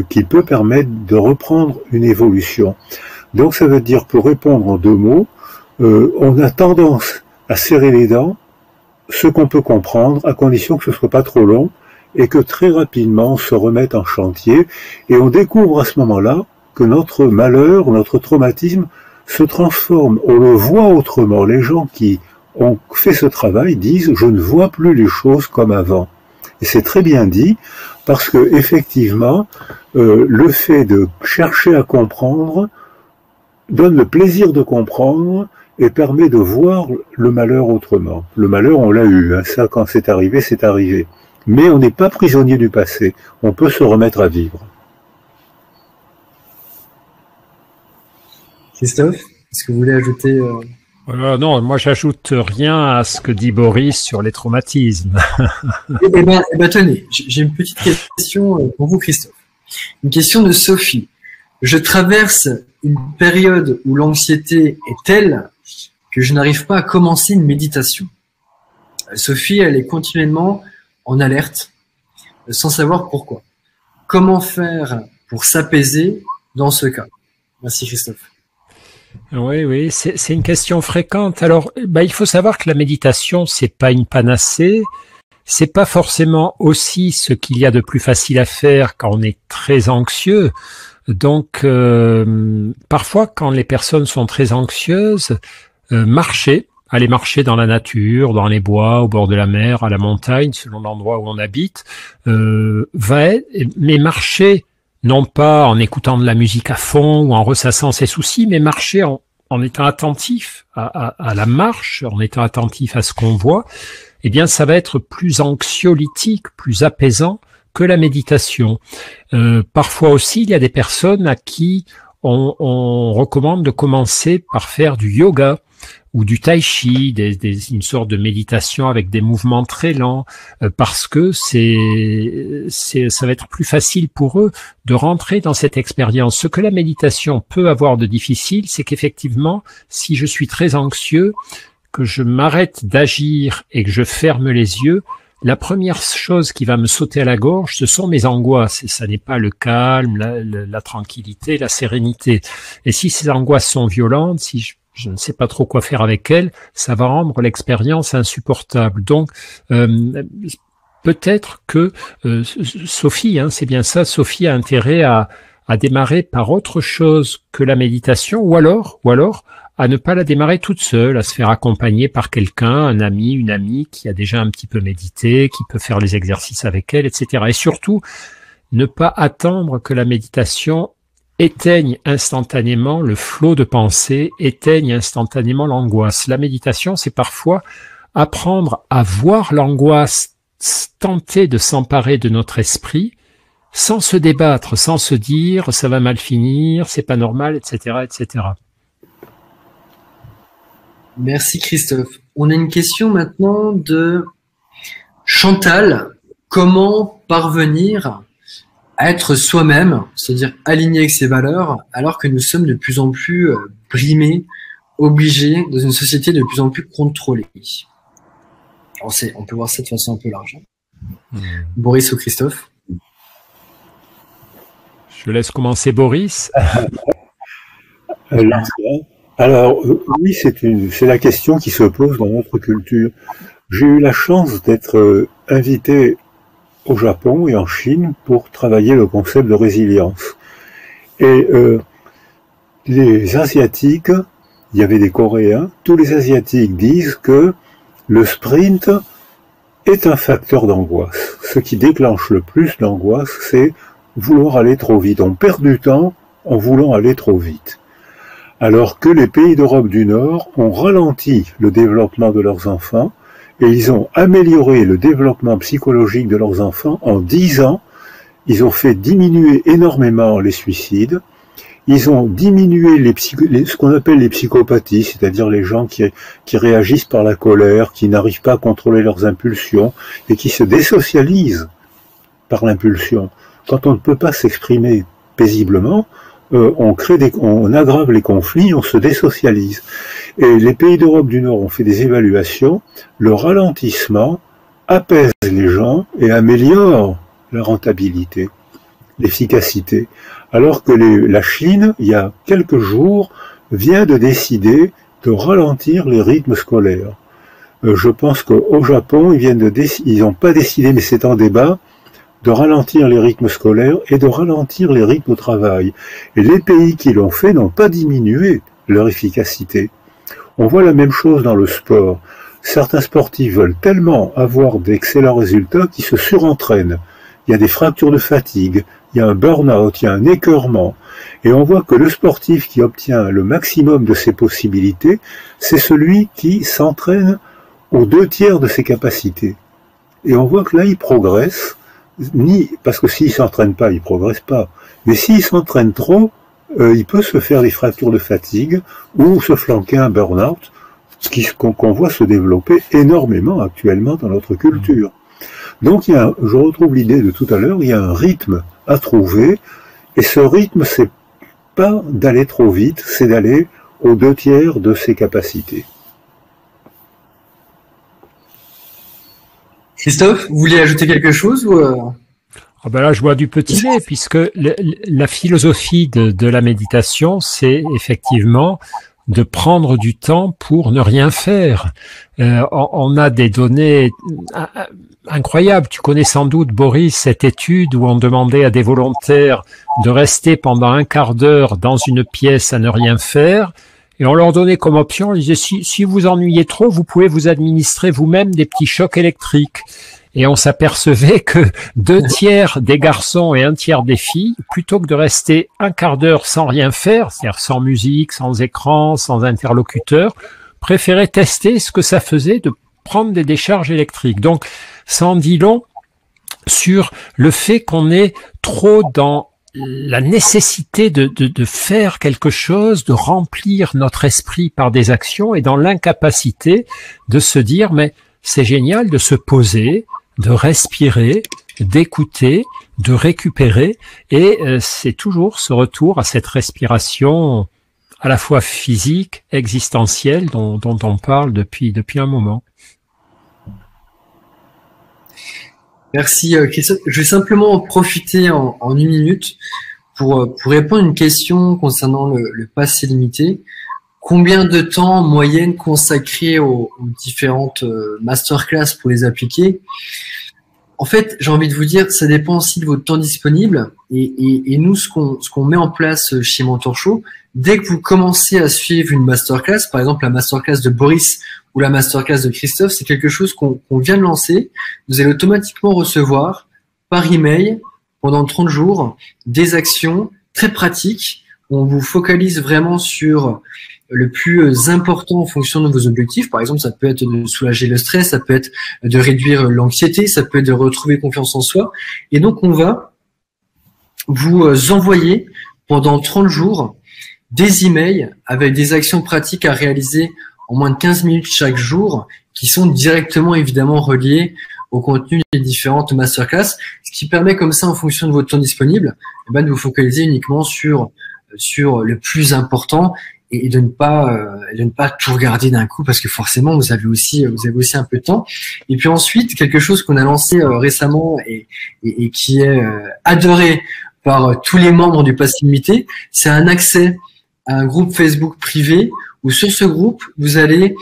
qui peut permettre de reprendre une évolution. Donc ça veut dire, pour répondre en deux mots, on a tendance à serrer les dents, ce qu'on peut comprendre, à condition que ce ne soit pas trop long, et que très rapidement on se remette en chantier, et on découvre à ce moment-là que notre malheur, notre traumatisme se transforme, on le voit autrement. Les gens qui ont fait ce travail disent je ne vois plus les choses comme avant. Et c'est très bien dit parce que effectivement, euh, le fait de chercher à comprendre donne le plaisir de comprendre et permet de voir le malheur autrement. Le malheur, on l'a eu, hein. ça quand c'est arrivé, c'est arrivé. Mais on n'est pas prisonnier du passé, on peut se remettre à vivre. Christophe, est-ce que vous voulez ajouter euh... euh non, moi j'ajoute rien à ce que dit Boris sur les traumatismes. [laughs] eh, bien, eh ben, tenez, j'ai une petite question euh, pour vous, Christophe. Une question de Sophie. Je traverse une période où l'anxiété est telle que je n'arrive pas à commencer une méditation. Sophie, elle est continuellement en alerte, sans savoir pourquoi. Comment faire pour s'apaiser dans ce cas? Merci Christophe. Oui, oui, c'est une question fréquente. Alors, bah, il faut savoir que la méditation, c'est pas une panacée. C'est pas forcément aussi ce qu'il y a de plus facile à faire quand on est très anxieux. Donc, euh, parfois, quand les personnes sont très anxieuses, euh, marcher, aller marcher dans la nature, dans les bois, au bord de la mer, à la montagne, selon l'endroit où on habite, euh, va être, mais marcher non pas en écoutant de la musique à fond ou en ressassant ses soucis, mais marcher en, étant attentif à, la marche, en étant attentif à ce qu'on voit, eh bien, ça va être plus anxiolytique, plus apaisant que la méditation. Euh, parfois aussi, il y a des personnes à qui on recommande de commencer par faire du yoga ou du tai chi, des, des, une sorte de méditation avec des mouvements très lents, euh, parce que c'est, ça va être plus facile pour eux de rentrer dans cette expérience. Ce que la méditation peut avoir de difficile, c'est qu'effectivement, si je suis très anxieux, que je m'arrête d'agir et que je ferme les yeux, la première chose qui va me sauter à la gorge, ce sont mes angoisses. Et ça n'est pas le calme, la, la, tranquillité, la sérénité. Et si ces angoisses sont violentes, si je, je, ne sais pas trop quoi faire avec elles, ça va rendre l'expérience insupportable. Donc, euh, peut-être que euh, Sophie, hein, c'est bien ça, Sophie a intérêt à, à démarrer par autre chose que la méditation, ou alors, ou alors à ne pas la démarrer toute seule, à se faire accompagner par quelqu'un, un ami, une amie qui a déjà un petit peu médité, qui peut faire les exercices avec elle, etc. Et surtout, ne pas attendre que la méditation éteigne instantanément le flot de pensée, éteigne instantanément l'angoisse. La méditation, c'est parfois apprendre à voir l'angoisse tenter de s'emparer de notre esprit, sans se débattre, sans se dire ça va mal finir, c'est pas normal, etc., etc. Merci Christophe. On a une question maintenant de Chantal. Comment parvenir être soi-même, c'est-à-dire aligné avec ses valeurs, alors que nous sommes de plus en plus euh, brimés, obligés dans une société de plus en plus contrôlée on, sait, on peut voir ça de façon un peu large. Mmh. Boris ou Christophe? Je laisse commencer Boris. Alors euh, oui, c'est la question qui se pose dans notre culture. J'ai eu la chance d'être euh, invité au Japon et en Chine pour travailler le concept de résilience. Et euh, les Asiatiques, il y avait des Coréens, tous les Asiatiques disent que le sprint est un facteur d'angoisse. Ce qui déclenche le plus d'angoisse, c'est vouloir aller trop vite. On perd du temps en voulant aller trop vite alors que les pays d'Europe du Nord ont ralenti le développement de leurs enfants et ils ont amélioré le développement psychologique de leurs enfants en dix ans ils ont fait diminuer énormément les suicides, ils ont diminué ce qu'on appelle les psychopathies, c'est-à-dire les gens qui réagissent par la colère, qui n'arrivent pas à contrôler leurs impulsions et qui se désocialisent par l'impulsion. Quand on ne peut pas s'exprimer paisiblement, euh, on crée des, on aggrave les conflits, on se désocialise. Et les pays d'Europe du Nord ont fait des évaluations. Le ralentissement apaise les gens et améliore la rentabilité, l'efficacité. Alors que la Chine, il y a quelques jours, vient de décider de ralentir les rythmes scolaires. Euh, je pense qu'au Japon, ils viennent de ils n'ont pas décidé, mais c'est en débat, de ralentir les rythmes scolaires et de ralentir les rythmes au travail. Et les pays qui l'ont fait n'ont pas diminué leur efficacité. On voit la même chose dans le sport. Certains sportifs veulent tellement avoir d'excellents résultats qu'ils se surentraînent. Il y a des fractures de fatigue, il y a un burn-out, il y a un écœurement. Et on voit que le sportif qui obtient le maximum de ses possibilités, c'est celui qui s'entraîne aux deux tiers de ses capacités. Et on voit que là, il progresse, ni parce que s'il s'entraîne pas, il progresse pas. Mais s'il s'entraîne trop, euh, il peut se faire des fractures de fatigue ou se flanquer un burn-out, ce qu'on voit se développer énormément actuellement dans notre culture. Donc il y a, je retrouve l'idée de tout à l'heure, il y a un rythme à trouver, et ce rythme, c'est pas d'aller trop vite, c'est d'aller aux deux tiers de ses capacités. Christophe, vous voulez ajouter quelque chose ou euh? ah ben là, je vois du petit lait, puisque la philosophie de, la méditation, c'est effectivement de prendre du temps pour ne rien faire. Euh, on, a des données euh, incroyables. Tu connais sans doute, Boris, cette étude où on demandait à des volontaires de rester pendant un quart d'heure dans une pièce à ne rien faire. Et on leur donnait comme option, on disait, si, si vous ennuyez trop, vous pouvez vous administrer vous-même des petits chocs électriques. Et on s'apercevait que deux tiers des garçons et un tiers des filles, plutôt que de rester un quart d'heure sans rien faire, c'est-à-dire sans musique, sans écran, sans interlocuteur, préféraient tester ce que ça faisait de prendre des décharges électriques. Donc, ça en dit long sur le fait qu'on est trop dans la nécessité de, de, faire quelque chose, de remplir notre esprit par des actions et dans l'incapacité de se dire mais c'est génial de se poser, de respirer, d'écouter, de récupérer et euh, c'est toujours ce retour à cette respiration à la fois physique, existentielle dont, dont on parle depuis, depuis un moment. Merci euh, Christophe. Je vais simplement profiter en, une minute pour, euh, pour répondre à une question concernant le, le passé limité. Combien de temps en moyenne consacré aux, différentes euh, masterclass pour les appliquer? En fait, j'ai envie de vous dire, ça dépend aussi de votre temps disponible. Et, nous, ce qu'on ce qu'on met en place chez Mentor Show, dès que vous commencez à suivre une masterclass, par exemple la masterclass de Boris ou la masterclass de Christophe, c'est quelque chose qu'on vient de lancer. Vous allez automatiquement recevoir par email pendant 30 jours des actions très pratiques. On vous focalise vraiment sur le plus important en fonction de vos objectifs. Par exemple, ça peut être de soulager le stress, ça peut être de réduire l'anxiété, ça peut être de retrouver confiance en soi. Et donc, on va vous envoyer pendant 30 jours des emails avec des actions pratiques à réaliser en moins de 15 minutes chaque jour qui sont directement évidemment reliés au contenu des différentes masterclass, ce qui permet comme ça, en fonction de votre temps disponible, eh ben, de vous focaliser uniquement sur sur le plus important et de ne pas euh, de ne pas tout regarder d'un coup parce que forcément vous avez aussi vous avez aussi un peu de temps. Et puis ensuite quelque chose qu'on a lancé euh, récemment et, et, qui est euh, adoré par tous les membres du Pass Limité c'est un accès à un groupe Facebook privé où sur ce groupe, vous allez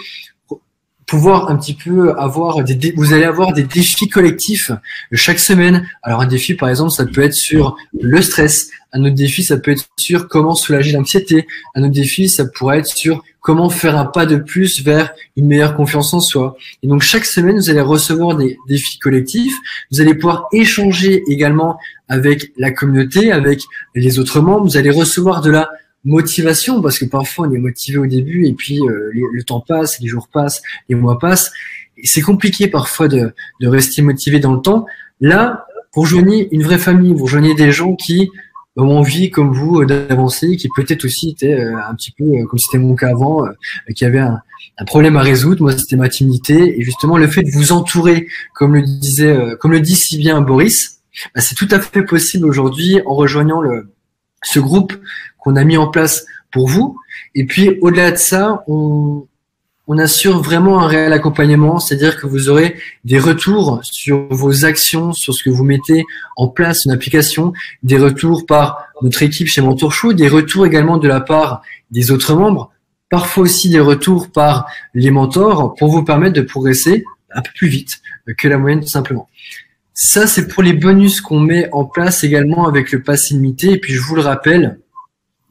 pouvoir un petit peu avoir des, vous allez avoir des défis collectifs chaque semaine. Alors un défi par exemple, ça peut être sur le stress. Un autre défi, ça peut être sur comment soulager l'anxiété. Un autre défi, ça pourrait être sur comment faire un pas de plus vers une meilleure confiance en soi. Et donc chaque semaine, vous allez recevoir des défis collectifs. Vous allez pouvoir échanger également avec la communauté, avec les autres membres. Vous allez recevoir de la motivation, parce que parfois on est motivé au début et puis euh, le temps passe, les jours passent, les mois passent. C'est compliqué parfois de, de rester motivé dans le temps. Là, vous rejoignez une vraie famille, vous rejoignez des gens qui ont envie, comme vous, d'avancer, qui peut-être aussi étaient un petit peu, comme c'était mon cas avant, qui avaient un, un, problème à résoudre. Moi, c'était ma timidité. Et justement, le fait de vous entourer, comme le disait, comme le dit si bien Boris, bah, c'est tout à fait possible aujourd'hui en rejoignant le, ce groupe qu'on a mis en place pour vous. Et puis, au-delà de ça, on, assure vraiment un réel accompagnement, c'est-à-dire que vous aurez des retours sur vos actions, sur ce que vous mettez en place, une application, des retours par notre équipe chez Mentor Show, des retours également de la part des autres membres, parfois aussi des retours par les mentors pour vous permettre de progresser un peu plus vite que la moyenne tout simplement. Ça, c'est pour les bonus qu'on met en place également avec le pass illimité. Et puis, je vous le rappelle,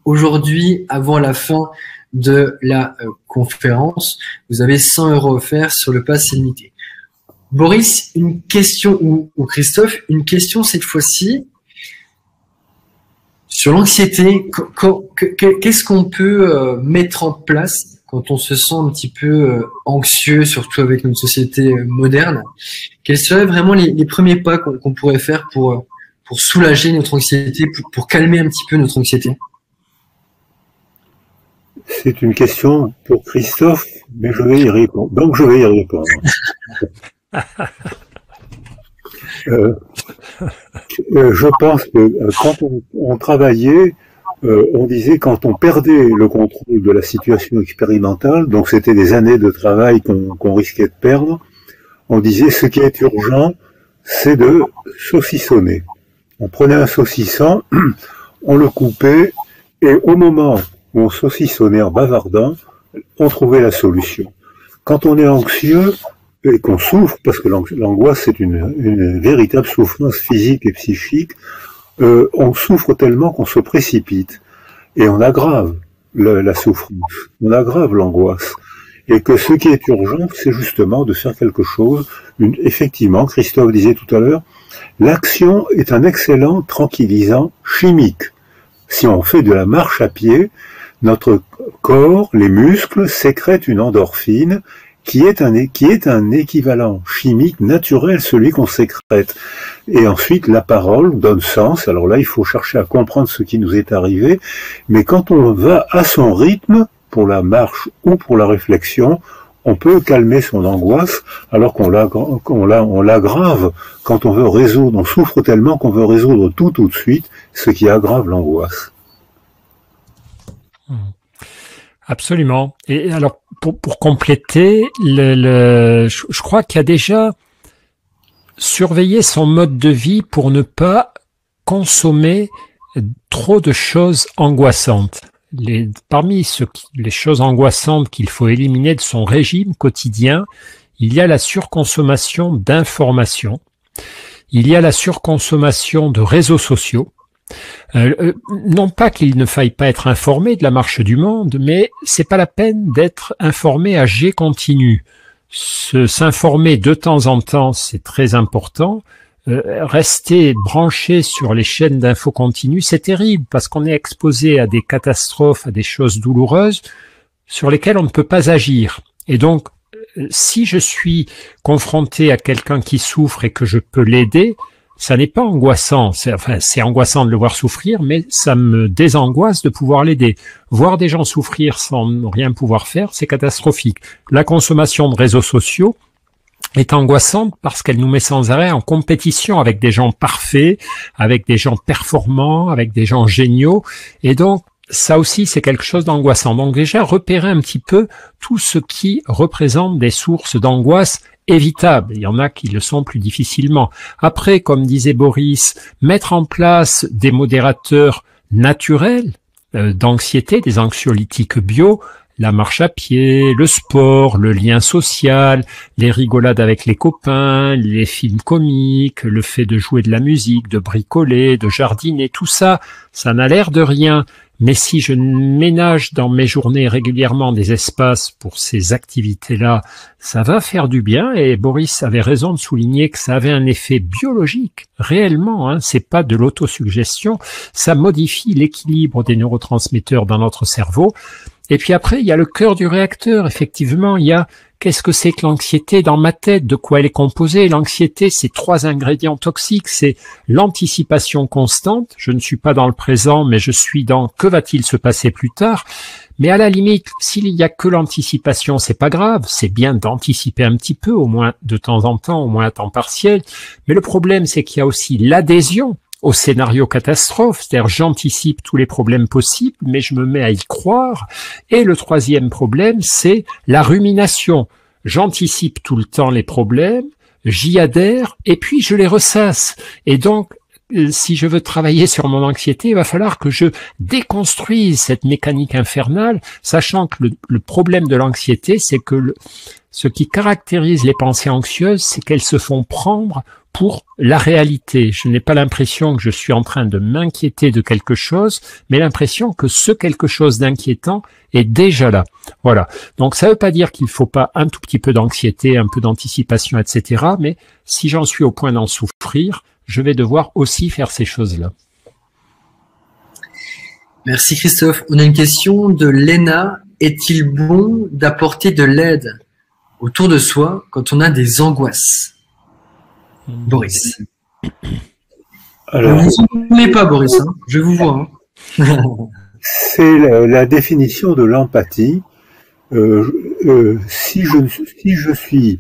aujourd'hui, avant la fin de la euh, conférence, vous avez 100 euros offerts sur le pass illimité. Boris, une question, ou, Christophe, une question cette fois-ci sur l'anxiété. Qu'est-ce qu'on peut euh, mettre en place quand on se sent un petit peu euh, anxieux, surtout avec notre société moderne, quels seraient vraiment les, premiers pas qu'on pourrait faire pour soulager notre anxiété, pour, calmer un petit peu notre anxiété? C'est une question pour Christophe, mais je vais y répondre. Donc je vais y répondre. [laughs] je pense que quand on travaillait, euh, on disait quand on perdait le contrôle de la situation expérimentale, donc c'était des années de travail qu'on risquait de perdre, on disait ce qui est urgent, c'est de saucissonner. On prenait un saucisson, [clears throat] on le coupait, et au moment on saucissonnait en bavardant, on trouvait la solution. Quand on est anxieux et qu'on souffre, parce que l'angoisse c'est une, une véritable souffrance physique et psychique, euh, on souffre tellement qu'on se précipite et on aggrave la souffrance, on aggrave l'angoisse. Et que ce qui est urgent, c'est justement de faire quelque chose. effectivement, Christophe disait tout à l'heure, l'action est un excellent tranquillisant chimique. Si on fait de la marche à pied, notre corps, les muscles sécrètent une endorphine qui est un, qui est un équivalent chimique naturel, celui qu'on sécrète. Et ensuite, la parole donne sens. Alors là, il faut chercher à comprendre ce qui nous est arrivé. Mais quand on va à son rythme, pour la marche ou pour la réflexion, on peut calmer son angoisse alors qu'on l'aggrave quand on veut résoudre. On souffre tellement qu'on veut résoudre tout tout de suite, ce qui aggrave l'angoisse. Mmh. Absolument. Et alors, pour, compléter, je, crois qu'il y a déjà surveiller son mode de vie pour ne pas consommer trop de choses angoissantes. Les, parmi les choses angoissantes qu'il faut éliminer de son régime quotidien, il y a la surconsommation d'informations, il y a la surconsommation de réseaux sociaux, euh, euh, non pas qu'il ne faille pas être informé de la marche du monde, mais c'est pas la peine d'être informé à G continu. S'informer de temps en temps, c'est très important. Euh, rester branché sur les chaînes d'infos continu, c'est terrible parce qu'on est exposé à des catastrophes, à des choses douloureuses sur lesquelles on ne peut pas agir. Et donc, si je suis confronté à quelqu'un qui souffre et que je peux l'aider, ça n'est pas angoissant. C'est, enfin, angoissant de le voir souffrir, mais ça me désangoisse de pouvoir l'aider. Voir des gens souffrir sans rien pouvoir faire, c'est catastrophique. La consommation de réseaux sociaux est angoissante parce qu'elle nous met sans arrêt en compétition avec des gens parfaits, avec des gens performants, avec des gens géniaux. Et donc, ça aussi, c'est quelque chose d'angoissant. Donc déjà, repérer un petit peu tout ce qui représente des sources d'angoisse évitables. Il y en a qui le sont plus difficilement. Après, comme disait Boris, mettre en place des modérateurs naturels euh, d'anxiété, des anxiolytiques bio, la marche à pied, le sport, le lien social, les rigolades avec les copains, les films comiques, le fait de jouer de la musique, de bricoler, de jardiner, tout ça, ça n'a l'air de rien. Mais si je ménage dans mes journées régulièrement des espaces pour ces activités-là, ça va faire du bien. Et Boris avait raison de souligner que ça avait un effet biologique, réellement. Hein, c'est pas de l'autosuggestion. Ça modifie l'équilibre des neurotransmetteurs dans notre cerveau. Et puis après, il y a le cœur du réacteur. Effectivement, il y a qu'est-ce que c'est que l'anxiété dans ma tête? De quoi elle est composée? L'anxiété, c'est trois ingrédients toxiques. C'est l'anticipation constante. Je ne suis pas dans le présent, mais je suis dans que va-t-il se passer plus tard? Mais à la limite, s'il y a que l'anticipation, c'est pas grave. C'est bien d'anticiper un petit peu, au moins de temps en temps, au moins à temps partiel. Mais le problème, c'est qu'il y a aussi l'adhésion au scénario catastrophe, c'est-à-dire j'anticipe tous les problèmes possibles, mais je me mets à y croire. Et le troisième problème, c'est la rumination. J'anticipe tout le temps les problèmes, j'y adhère, et puis je les ressasse. Et donc, euh, si je veux travailler sur mon anxiété, il va falloir que je déconstruise cette mécanique infernale, sachant que le, problème de l'anxiété, c'est que ce qui caractérise les pensées anxieuses, c'est qu'elles se font prendre pour la réalité. Je n'ai pas l'impression que je suis en train de m'inquiéter de quelque chose, mais l'impression que ce quelque chose d'inquiétant est déjà là. Voilà. Donc ça ne veut pas dire qu'il ne faut pas un tout petit peu d'anxiété, un peu d'anticipation, etc. Mais si j'en suis au point d'en souffrir, je vais devoir aussi faire ces choses-là. Merci Christophe. On a une question de Léna. Est-il bon d'apporter de l'aide autour de soi quand on a des angoisses? Boris. Alors, vous ne pas, Boris. Hein. je vous vois. Hein. [laughs] c'est la, définition de l'empathie. Euh, euh, si, je, si je suis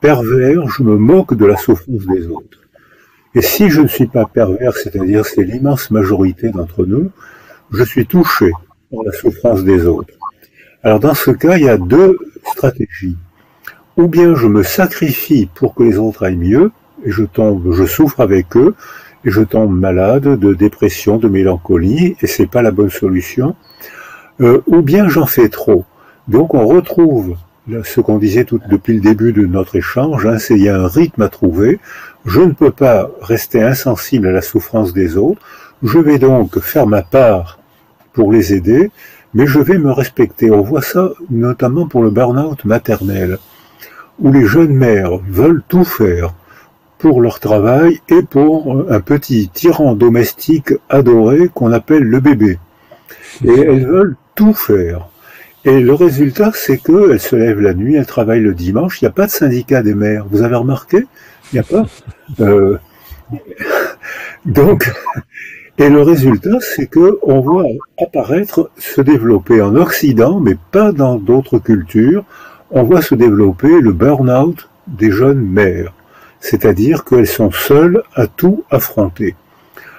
pervers, je me moque de la souffrance des autres. Et si je ne suis pas pervers, c'est-à-dire c'est l'immense majorité d'entre nous, je suis touché par la souffrance des autres. Alors dans ce cas, il y a deux stratégies. Ou bien je me sacrifie pour que les autres aillent mieux, je tombe, je souffre avec eux, et je tombe malade de dépression, de mélancolie, et c'est pas la bonne solution. Euh, ou bien j'en fais trop. Donc on retrouve ce qu'on disait tout depuis le début de notre échange, hein, c'est il y a un rythme à trouver. Je ne peux pas rester insensible à la souffrance des autres. Je vais donc faire ma part pour les aider, mais je vais me respecter. On voit ça notamment pour le burn-out maternel, où les jeunes mères veulent tout faire pour leur travail et pour un petit tyran domestique adoré qu'on appelle le bébé. Et elles veulent tout faire. Et le résultat, c'est qu'elles se lèvent la nuit, elles travaillent le dimanche. Il n'y a pas de syndicat des mères. Vous avez remarqué? Il n'y a pas? Euh, [laughs] donc, et le résultat, c'est que on voit apparaître, se développer en Occident, mais pas dans d'autres cultures, on voit se développer le burn-out des jeunes mères c'est-à-dire qu'elles sont seules à tout affronter.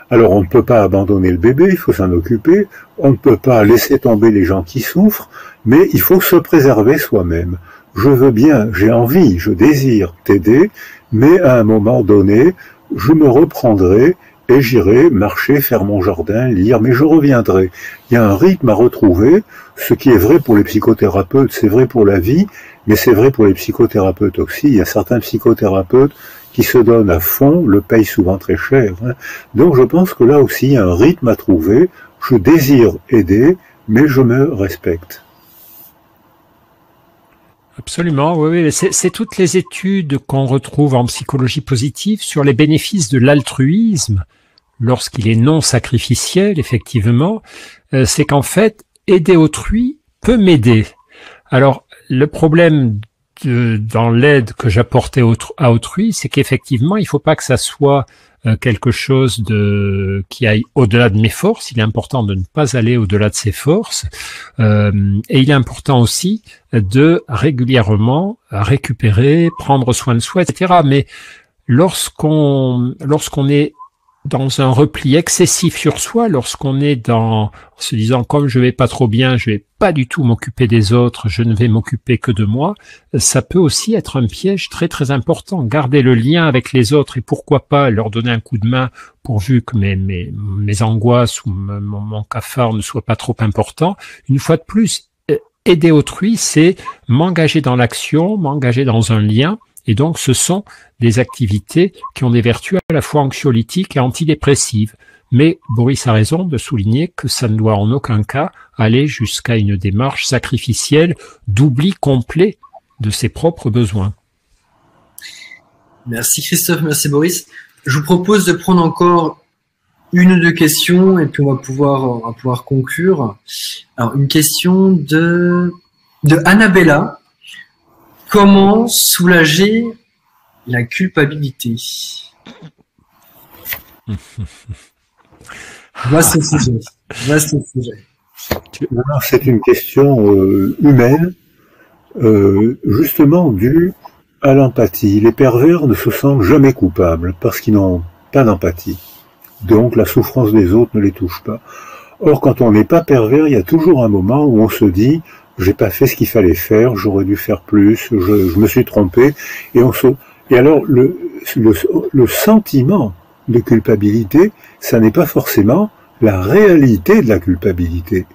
Alors on ne peut pas abandonner le bébé, il faut s'en occuper, on ne peut pas laisser tomber les gens qui souffrent, mais il faut se préserver soi-même. Je veux bien, j'ai envie, je désire t'aider, mais à un moment donné, je me reprendrai et j'irai marcher, faire mon jardin, lire, mais je reviendrai. Il y a un rythme à retrouver. Ce qui est vrai pour les psychothérapeutes, c'est vrai pour la vie, mais c'est vrai pour les psychothérapeutes aussi. Il y a certains psychothérapeutes qui se donnent à fond, le payent souvent très cher. Hein. Donc je pense que là aussi, il y a un rythme à trouver. Je désire aider, mais je me respecte. Absolument, oui, oui. C'est toutes les études qu'on retrouve en psychologie positive sur les bénéfices de l'altruisme lorsqu'il est non sacrificiel, effectivement. Euh, c'est qu'en fait, aider autrui peut m'aider. Alors, le problème dans l'aide que j'apportais à autrui, c'est qu'effectivement, il ne faut pas que ça soit euh, quelque chose de qui aille au-delà de mes forces. Il est important de ne pas aller au-delà de ses forces, euh, et il est important aussi de régulièrement récupérer, prendre soin de soi, etc. Mais lorsqu'on lorsqu'on est dans un repli excessif sur soi, lorsqu'on est dans en se disant comme je vais pas trop bien, je vais pas du tout m'occuper des autres, je ne vais m'occuper que de moi, ça peut aussi être un piège très très important. Garder le lien avec les autres et pourquoi pas leur donner un coup de main pourvu que mes, mes, mes angoisses ou mon, mon cafard ne soient pas trop importants. Une fois de plus, euh, aider autrui, c'est m'engager dans l'action, m'engager dans un lien et donc, ce sont des activités qui ont des vertus à la fois anxiolytiques et antidépressives. Mais Boris a raison de souligner que ça ne doit en aucun cas aller jusqu'à une démarche sacrificielle d'oubli complet de ses propres besoins. Merci Christophe, merci Boris. Je vous propose de prendre encore une ou deux questions et puis on va pouvoir, on pouvoir conclure. Alors, une question de, de Annabella comment soulager la culpabilité [laughs] Vaste sujet. Vaste sujet. C'est une question euh, humaine, euh, justement due à l'empathie. Les pervers ne se sentent jamais coupables parce qu'ils n'ont pas d'empathie. Donc la souffrance des autres ne les touche pas. Or, quand on n'est pas pervers, il y a toujours un moment où on se dit j'ai pas fait ce qu'il fallait faire, j'aurais dû faire plus, je, me suis trompé, et on se, et alors le, le, le sentiment de culpabilité, ça n'est pas forcément la réalité de la culpabilité.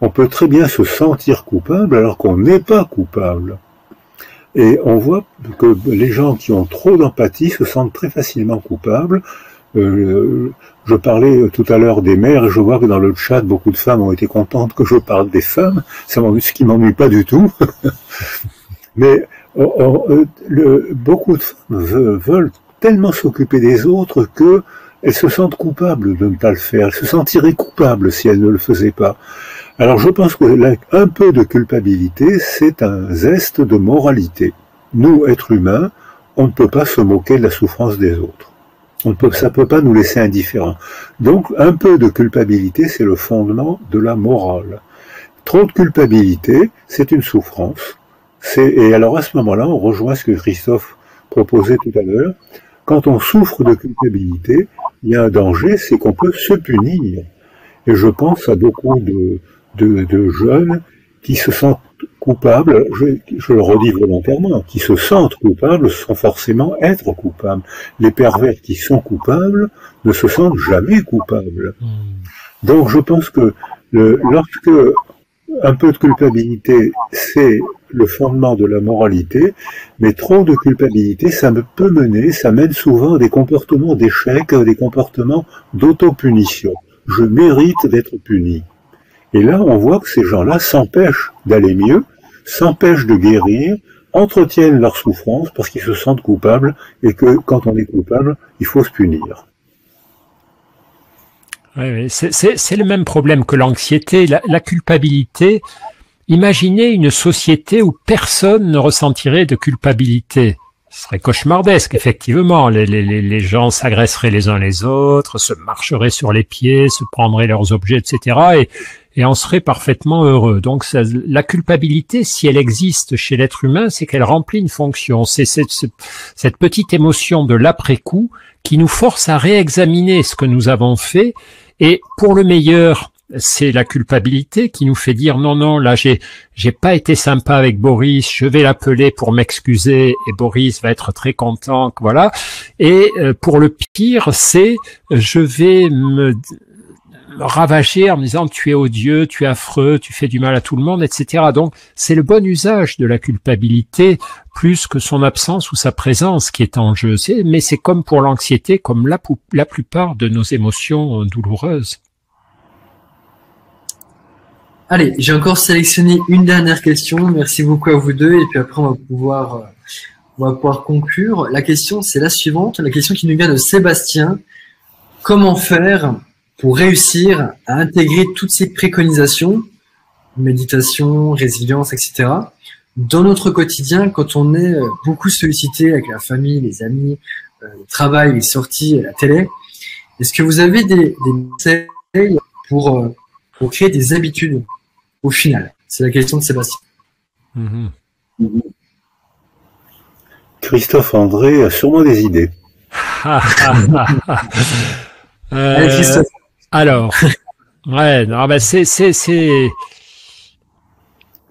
On peut très bien se sentir coupable alors qu'on n'est pas coupable. Et on voit que les gens qui ont trop d'empathie se sentent très facilement coupables. Euh, je parlais tout à l'heure des mères et je vois que dans le chat, beaucoup de femmes ont été contentes que je parle des femmes, ça ce qui m'ennuie pas du tout. [laughs] Mais euh, le, beaucoup de femmes veulent tellement s'occuper des autres que elles se sentent coupables de ne pas le faire. Elles se sentiraient coupables si elles ne le faisaient pas. Alors je pense que un peu de culpabilité, c'est un zeste de moralité. Nous, êtres humains, on ne peut pas se moquer de la souffrance des autres. Ça ne peut pas nous laisser indifférents. Donc un peu de culpabilité, c'est le fondement de la morale. Trop de culpabilité, c'est une souffrance. Et alors à ce moment-là, on rejoint ce que Christophe proposait tout à l'heure. Quand on souffre de culpabilité, il y a un danger, c'est qu'on peut se punir. Et je pense à beaucoup de, jeunes qui se sentent coupables, je, le redis volontairement, qui se sentent coupables sans forcément être coupables. Les pervers qui sont coupables ne se sentent jamais coupables. Hmm. Donc je pense que le, lorsque un peu de culpabilité, c'est le fondement de la moralité, mais trop de culpabilité, ça me peut mener, ça mène souvent à des comportements d'échec, à des comportements d'autopunition. Je mérite d'être puni. Et là, on voit que ces gens-là s'empêchent d'aller mieux, s'empêchent de guérir, entretiennent leur souffrance parce qu'ils se sentent coupables et que quand on est coupable, il faut se punir. C'est le même problème que l'anxiété, la, culpabilité. Imaginez une société où personne ne ressentirait de culpabilité. Ce serait cauchemardesque, effectivement. Les, gens s'agresseraient les uns les autres, se marcheraient sur les pieds, se prendraient leurs objets, etc. Et, et on serait parfaitement heureux. Donc la culpabilité, si elle existe chez l'être humain, c'est qu'elle remplit une fonction. C'est cette, cette, petite émotion de l'après-coup qui nous force à réexaminer ce que nous avons fait. Et pour le meilleur, c'est la culpabilité qui nous fait dire non non là j'ai j'ai pas été sympa avec Boris je vais l'appeler pour m'excuser et Boris va être très content voilà et euh, pour le pire c'est je vais me ravager en disant tu es odieux, tu es affreux, tu fais du mal à tout le monde, etc. Donc c'est le bon usage de la culpabilité plus que son absence ou sa présence qui est en jeu. Mais c'est comme pour l'anxiété, comme la, la plupart de nos émotions douloureuses. Allez, j'ai encore sélectionné une dernière question. Merci beaucoup à vous deux. Et puis après, on va pouvoir, on va pouvoir conclure. La question, c'est la suivante. La question qui nous vient de Sébastien. Comment faire pour réussir à intégrer toutes ces préconisations, méditation, résilience, etc., dans notre quotidien quand on est euh, beaucoup sollicité avec la famille, les amis, euh, le travail, les sorties, la télé. Est-ce que vous avez des, conseils pour, euh, pour créer des habitudes au final? C'est la question de Sébastien. Mm-hmm. Christophe André a sûrement des idées. [laughs] Allez, Christophe. Alors, [laughs] ouais, non, ben c'est c'est c'est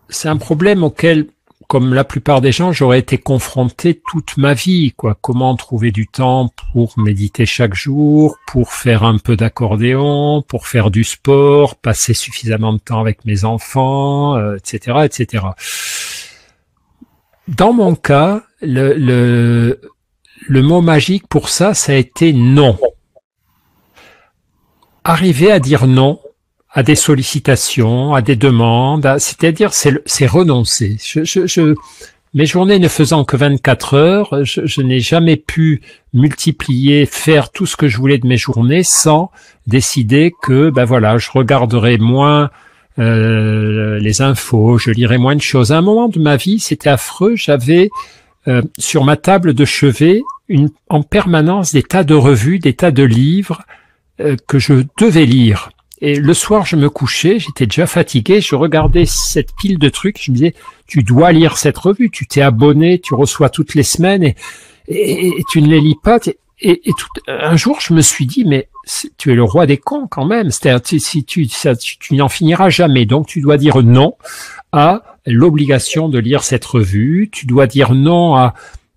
c'est un problème auquel, comme la plupart des gens, j'aurais été confronté toute ma vie. Quoi, comment trouver du temps pour méditer chaque jour, pour faire un peu d'accordéon, pour faire du sport, passer suffisamment de temps avec mes enfants, etc., euh, etc. Dans mon cas, le, le le mot magique pour ça, ça a été non arriver à dire non à des sollicitations, à des demandes, c'est-à-dire c'est renoncer. Je, mes journées ne faisant que 24 heures, je, n'ai jamais pu multiplier, faire tout ce que je voulais de mes journées sans décider que, ben voilà, je regarderai moins euh, les infos, je lirais moins de choses. À un moment de ma vie, c'était affreux. J'avais euh, sur ma table de chevet en permanence des tas de revues, des tas de livres euh, que je devais lire. Et le soir, je me couchais, j'étais déjà fatigué, je regardais cette pile de trucs, je me disais, tu dois lire cette revue, tu t'es abonné, tu reçois toutes les semaines et, et, tu ne les lis pas. Et, tout, un jour, je me suis dit, mais tu es le roi des cons quand même. C'est-à-dire, si tu, tu, tu n'en finiras jamais. Donc, tu dois dire non à l'obligation de lire cette revue. Tu dois dire non à,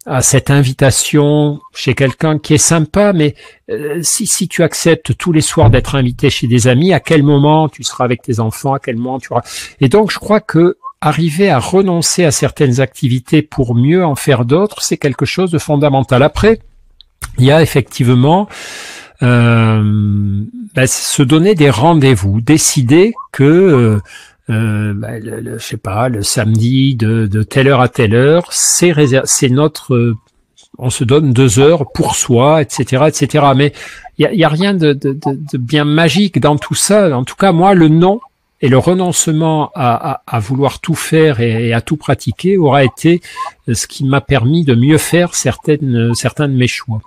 à cette invitation chez quelqu'un qui est sympa, mais euh, si, si tu acceptes tous les soirs d'être invité chez des amis, à quel moment tu seras avec tes enfants, à quel moment tu auras... Et donc, je crois que arriver à renoncer à certaines activités pour mieux en faire d'autres, c'est quelque chose de fondamental. Après, il y a effectivement euh, ben, se donner des rendez-vous, décider que euh, euh, bah, le, je sais pas, le samedi de, de telle heure à telle heure, c'est c'est notre, euh, on se donne deux heures pour soi, etc., etc. Mais il y a, y a, rien de, de, de, bien magique dans tout ça. En tout cas, moi, le non et le renoncement à, à, à vouloir tout faire et, à tout pratiquer aura été ce qui m'a permis de mieux faire certaines, certains de mes choix.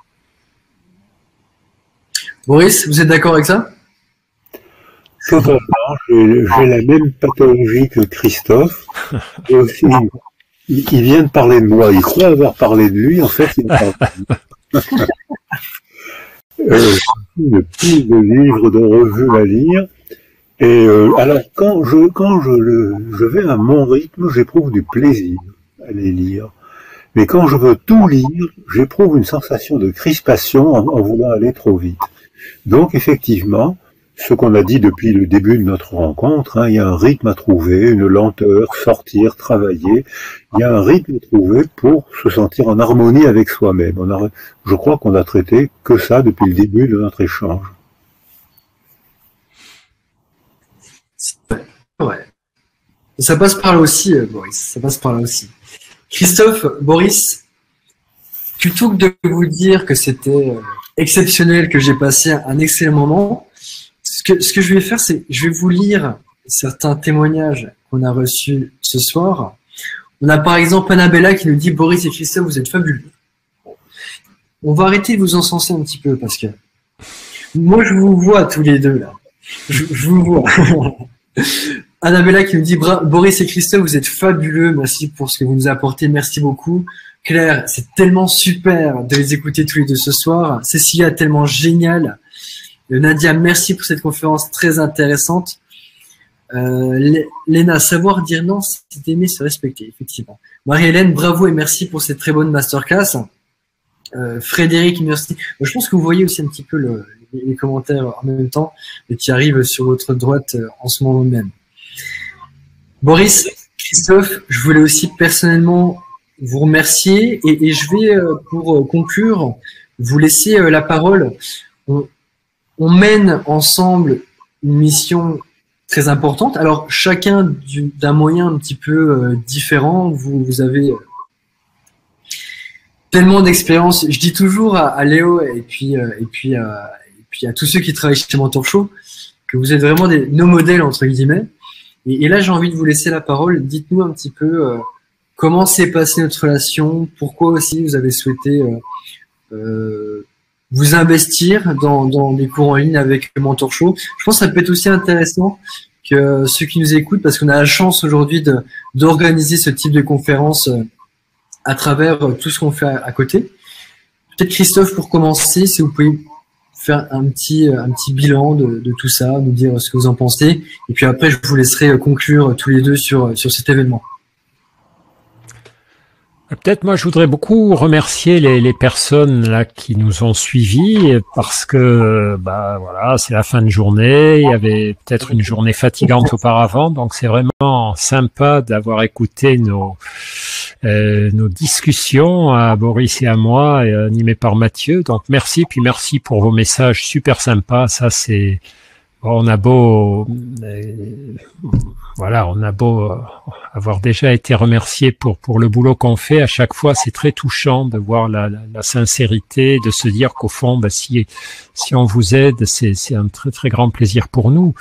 Boris, vous êtes d'accord avec ça? Totalement, j'ai la même pathologie que Christophe. Il, vient de parler de moi. Il croit avoir parlé de lui, en fait, il parle de euh, une pile de livres, de revues à lire. Et euh, alors, quand je quand je, le, je vais à mon rythme, j'éprouve du plaisir à les lire. Mais quand je veux tout lire, j'éprouve une sensation de crispation en, en voulant aller trop vite. Donc, effectivement, ce qu'on a dit depuis le début de notre rencontre, hein, il y a un rythme à trouver, une lenteur, sortir, travailler. Il y a un rythme à trouver pour se sentir en harmonie avec soi-même. je crois qu'on a traité que ça depuis le début de notre échange. Ça passe par là aussi, euh, Boris. Ça passe par là aussi. Christophe, Boris, plutôt que de vous dire que c'était euh, exceptionnel, que j'ai passé un excellent moment, ce que, je vais faire, c'est je vais vous lire certains témoignages qu'on a reçus ce soir. On a par exemple Annabella qui nous dit Boris et Christophe, vous êtes fabuleux. On va arrêter de vous encenser un petit peu parce que moi je vous vois tous les deux là. Je, vous vois. [laughs] Annabella qui nous dit Boris et Christophe, vous êtes fabuleux. Merci pour ce que vous nous apportez. Merci beaucoup. Claire, c'est tellement super de les écouter tous les deux ce soir. Cécilia, tellement génial. Nadia, merci pour cette conférence très intéressante. Euh, Léna, savoir dire non, c'est aimer, se respecter, effectivement. Marie-Hélène, bravo et merci pour cette très bonne masterclass. Euh, Frédéric, merci. Je pense que vous voyez aussi un petit peu les, commentaires en même temps et qui arrivent sur votre droite euh, en ce moment même. Boris, Christophe, je voulais aussi personnellement vous remercier et, je vais, euh, pour conclure, vous laisser la parole mène ensemble une mission très importante. Alors chacun d'un moyen un petit peu euh, différent. Vous, avez euh, tellement d'expérience. Je dis toujours à, Léo et puis euh, et puis et puis à tous ceux qui travaillent chez Mentor Show que vous êtes vraiment nos modèles entre guillemets. Et, là j'ai envie de vous laisser la parole. Dites-nous un petit peu comment s'est passée notre relation, pourquoi aussi vous avez souhaité vous investir dans, dans des cours en ligne avec Mentor Show. Je pense que ça peut être aussi intéressant que ceux qui nous écoutent, parce qu'on a la chance aujourd'hui d'organiser ce type de conférence euh, à travers euh, tout ce qu'on fait à, côté. Peut-être Christophe, pour commencer, si vous pouvez faire un petit, euh, un petit bilan de, de, tout ça, nous dire ce que vous en pensez. Et puis après, je vous laisserai conclure tous les deux sur, sur cet événement. Peut-être moi je voudrais beaucoup remercier les, les, personnes là qui nous ont suivis parce que bah voilà c'est la fin de journée. Il y avait peut-être une journée fatigante auparavant. Donc c'est vraiment sympa d'avoir écouté nos euh, nos discussions à Boris et à moi animées par Mathieu. Donc merci. Puis merci pour vos messages super sympas. Ça c'est on a beau euh, voilà, on a beau euh, avoir déjà été remercié pour pour le boulot qu'on fait, à chaque fois c'est très touchant de voir la, la, sincérité, de se dire qu'au fond, bah, si si on vous aide, c'est c'est un très très grand plaisir pour nous.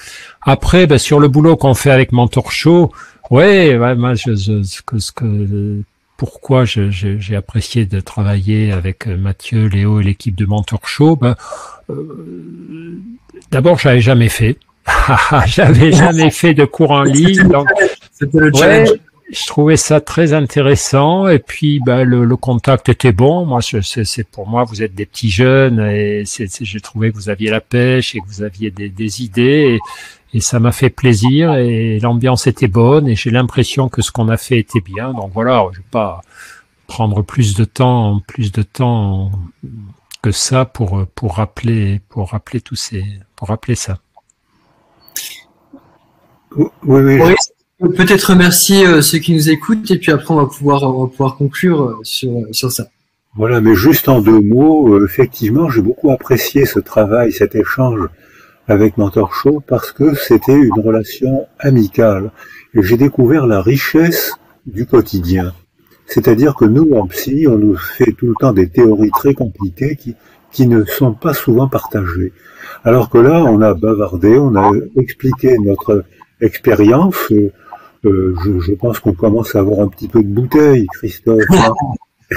Après, bah, sur le boulot qu'on fait avec Mentor Show, ouais, ouais moi je, je ce que ce que pourquoi j'ai apprécié de travailler avec Mathieu, Léo et l'équipe de Mentor Show, ben, euh, d'abord j'avais jamais fait. [laughs] J'avais [laughs] jamais fait de cours en ligne, donc je trouvais ça très intéressant. Et puis, bah, le, contact était bon. Moi, c'est pour moi, vous êtes des petits jeunes et j'ai trouvé que vous aviez la pêche et que vous aviez des, idées. Et, et, ça m'a fait plaisir et l'ambiance était bonne et j'ai l'impression que ce qu'on a fait était bien. Donc voilà, je vais pas prendre plus de temps, plus de temps que ça pour pour rappeler pour rappeler tous ces pour rappeler ça. Oui, oui. Peut-être remercier euh, ceux qui nous écoutent et puis après on va pouvoir, pouvoir conclure euh, sur, euh, sur ça. Voilà, mais juste en deux mots, effectivement, j'ai beaucoup apprécié ce travail, cet échange avec Mentor Show parce que c'était une relation amicale et j'ai découvert la richesse du quotidien. C'est-à-dire que nous, en psy, on nous fait tout le temps des théories très compliquées qui, qui ne sont pas souvent partagées. Alors que là, on a bavardé, on a expliqué notre expérience. Euh, euh, je, je, pense qu'on commence à avoir un petit peu de bouteille, Christophe. [laughs]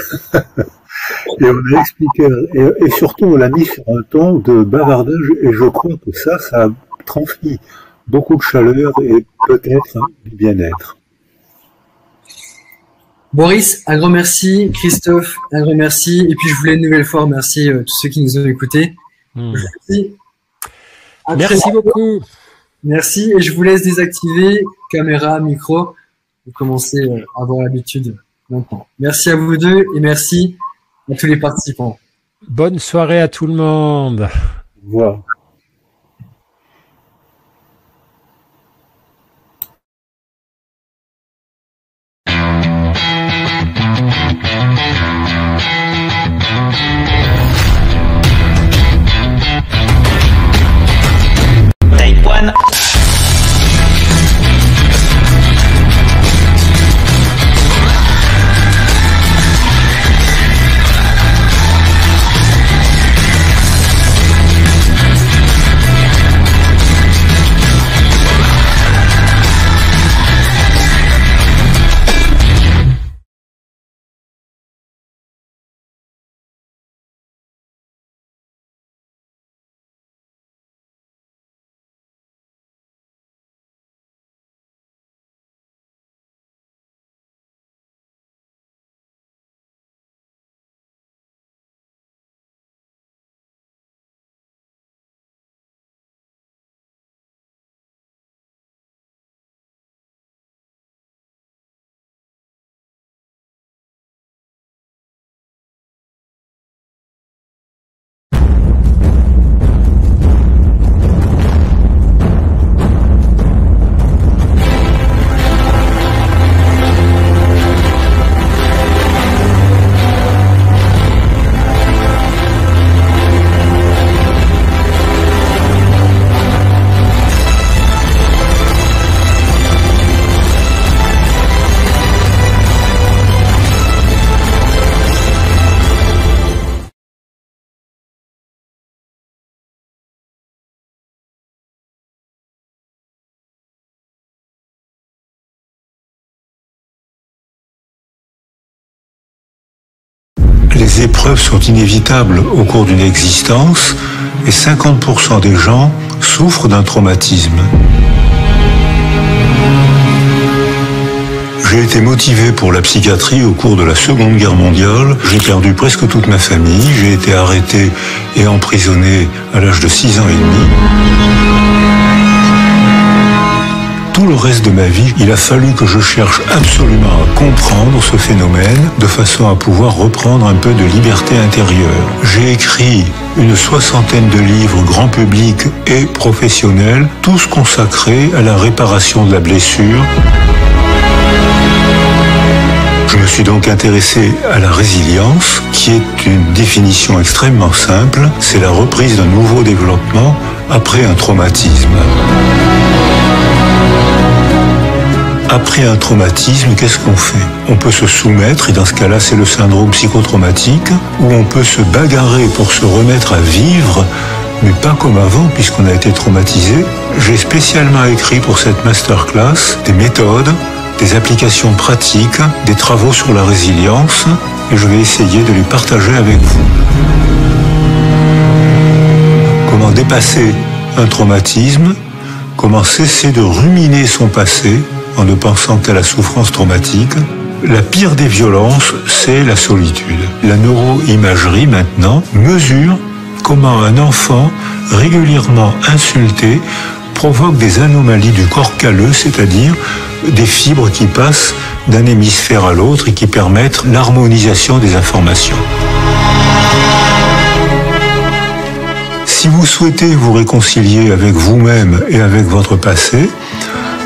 et on a expliqué, et, surtout on l'a mis sur un ton de bavardage, et je crois que ça, ça a transmis beaucoup de chaleur et peut-être du bien-être. Boris, un grand merci. Christophe, un grand merci. Et puis je voulais une nouvelle fois remercier euh, tous ceux qui nous ont écoutés. Hmm. Merci. merci beaucoup. Merci et je vous laisse désactiver caméra, micro. Vous commencez à avoir l'habitude maintenant. Merci à vous deux et merci à tous les participants. Bonne soirée à tout le monde. Voilà. Épreuves sont inévitables au cours d'une existence et 50% des gens souffrent d'un traumatisme. J'ai été motivé pour la psychiatrie au cours de la Seconde Guerre mondiale. J'ai perdu presque toute ma famille. J'ai été arrêté et emprisonné à l'âge de 6 ans et demi tout le reste de ma vie, il a fallu que je cherche absolument à comprendre ce phénomène de façon à pouvoir reprendre un peu de liberté intérieure. J'ai écrit une soixantaine de livres grand public et professionnels, tous consacrés à la réparation de la blessure. Je me suis donc intéressé à la résilience, qui est une définition extrêmement simple, c'est la reprise d'un nouveau développement après un traumatisme. après un traumatisme, qu'est-ce qu'on fait? On peut se soumettre, et dans ce cas-là, c'est le syndrome psychotraumatique, ou on peut se bagarrer pour se remettre à vivre mais pas comme avant puisqu'on a été traumatisé. J'ai spécialement écrit pour cette masterclass des méthodes, des applications pratiques, des travaux sur la résilience et je vais essayer de les partager avec vous. Comment dépasser un traumatisme, comment cesser de ruminer son passé en ne pensant qu'à la souffrance traumatique. La pire des violences, c'est la solitude. La neuroimagerie maintenant mesure comment un enfant régulièrement insulté provoque des anomalies du corps calleux, c'est-à-dire des fibres qui passent d'un hémisphère à l'autre et qui permettent l'harmonisation des informations. Si vous souhaitez vous réconcilier avec vous-même et avec votre passé,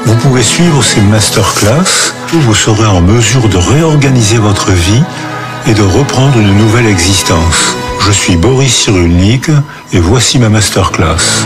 vous pouvez suivre ces masterclass où vous serez en mesure de réorganiser votre vie et de reprendre une nouvelle existence. Je suis Boris Cyrulnik et voici ma masterclass.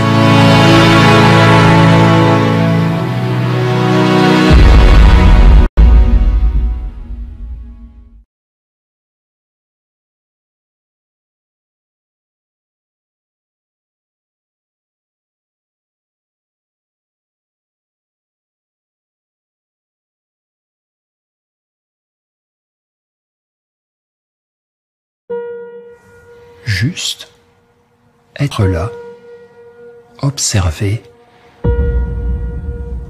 Juste être là, observer,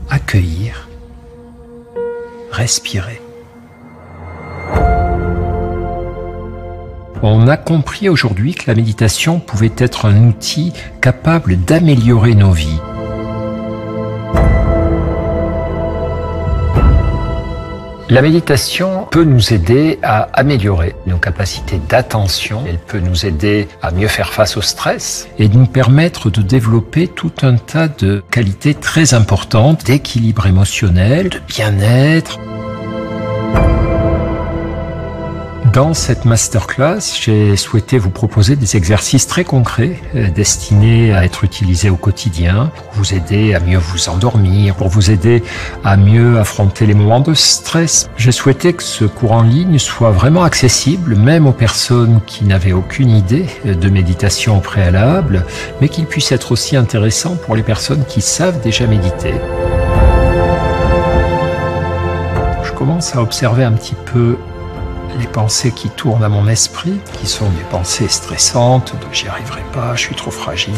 accueillir, respirer. On a compris aujourd'hui que la méditation pouvait être un outil capable d'améliorer nos vies. La méditation peut nous aider à améliorer nos capacités d'attention, elle peut nous aider à mieux faire face au stress et nous permettre de développer tout un tas de qualités très importantes d'équilibre émotionnel, de bien-être. Dans cette masterclass, j'ai souhaité vous proposer des exercices très concrets euh, destinés à être utilisés au quotidien pour vous aider à mieux vous endormir, pour vous aider à mieux affronter les moments de stress. J'ai souhaité que ce cours en ligne soit vraiment accessible même aux personnes qui n'avaient aucune idée de méditation au préalable, mais qu'il puisse être aussi intéressant pour les personnes qui savent déjà méditer. Je commence à observer un petit peu les pensées qui tournent à mon esprit, qui sont des pensées stressantes, de j'y arriverai pas, je suis trop fragile,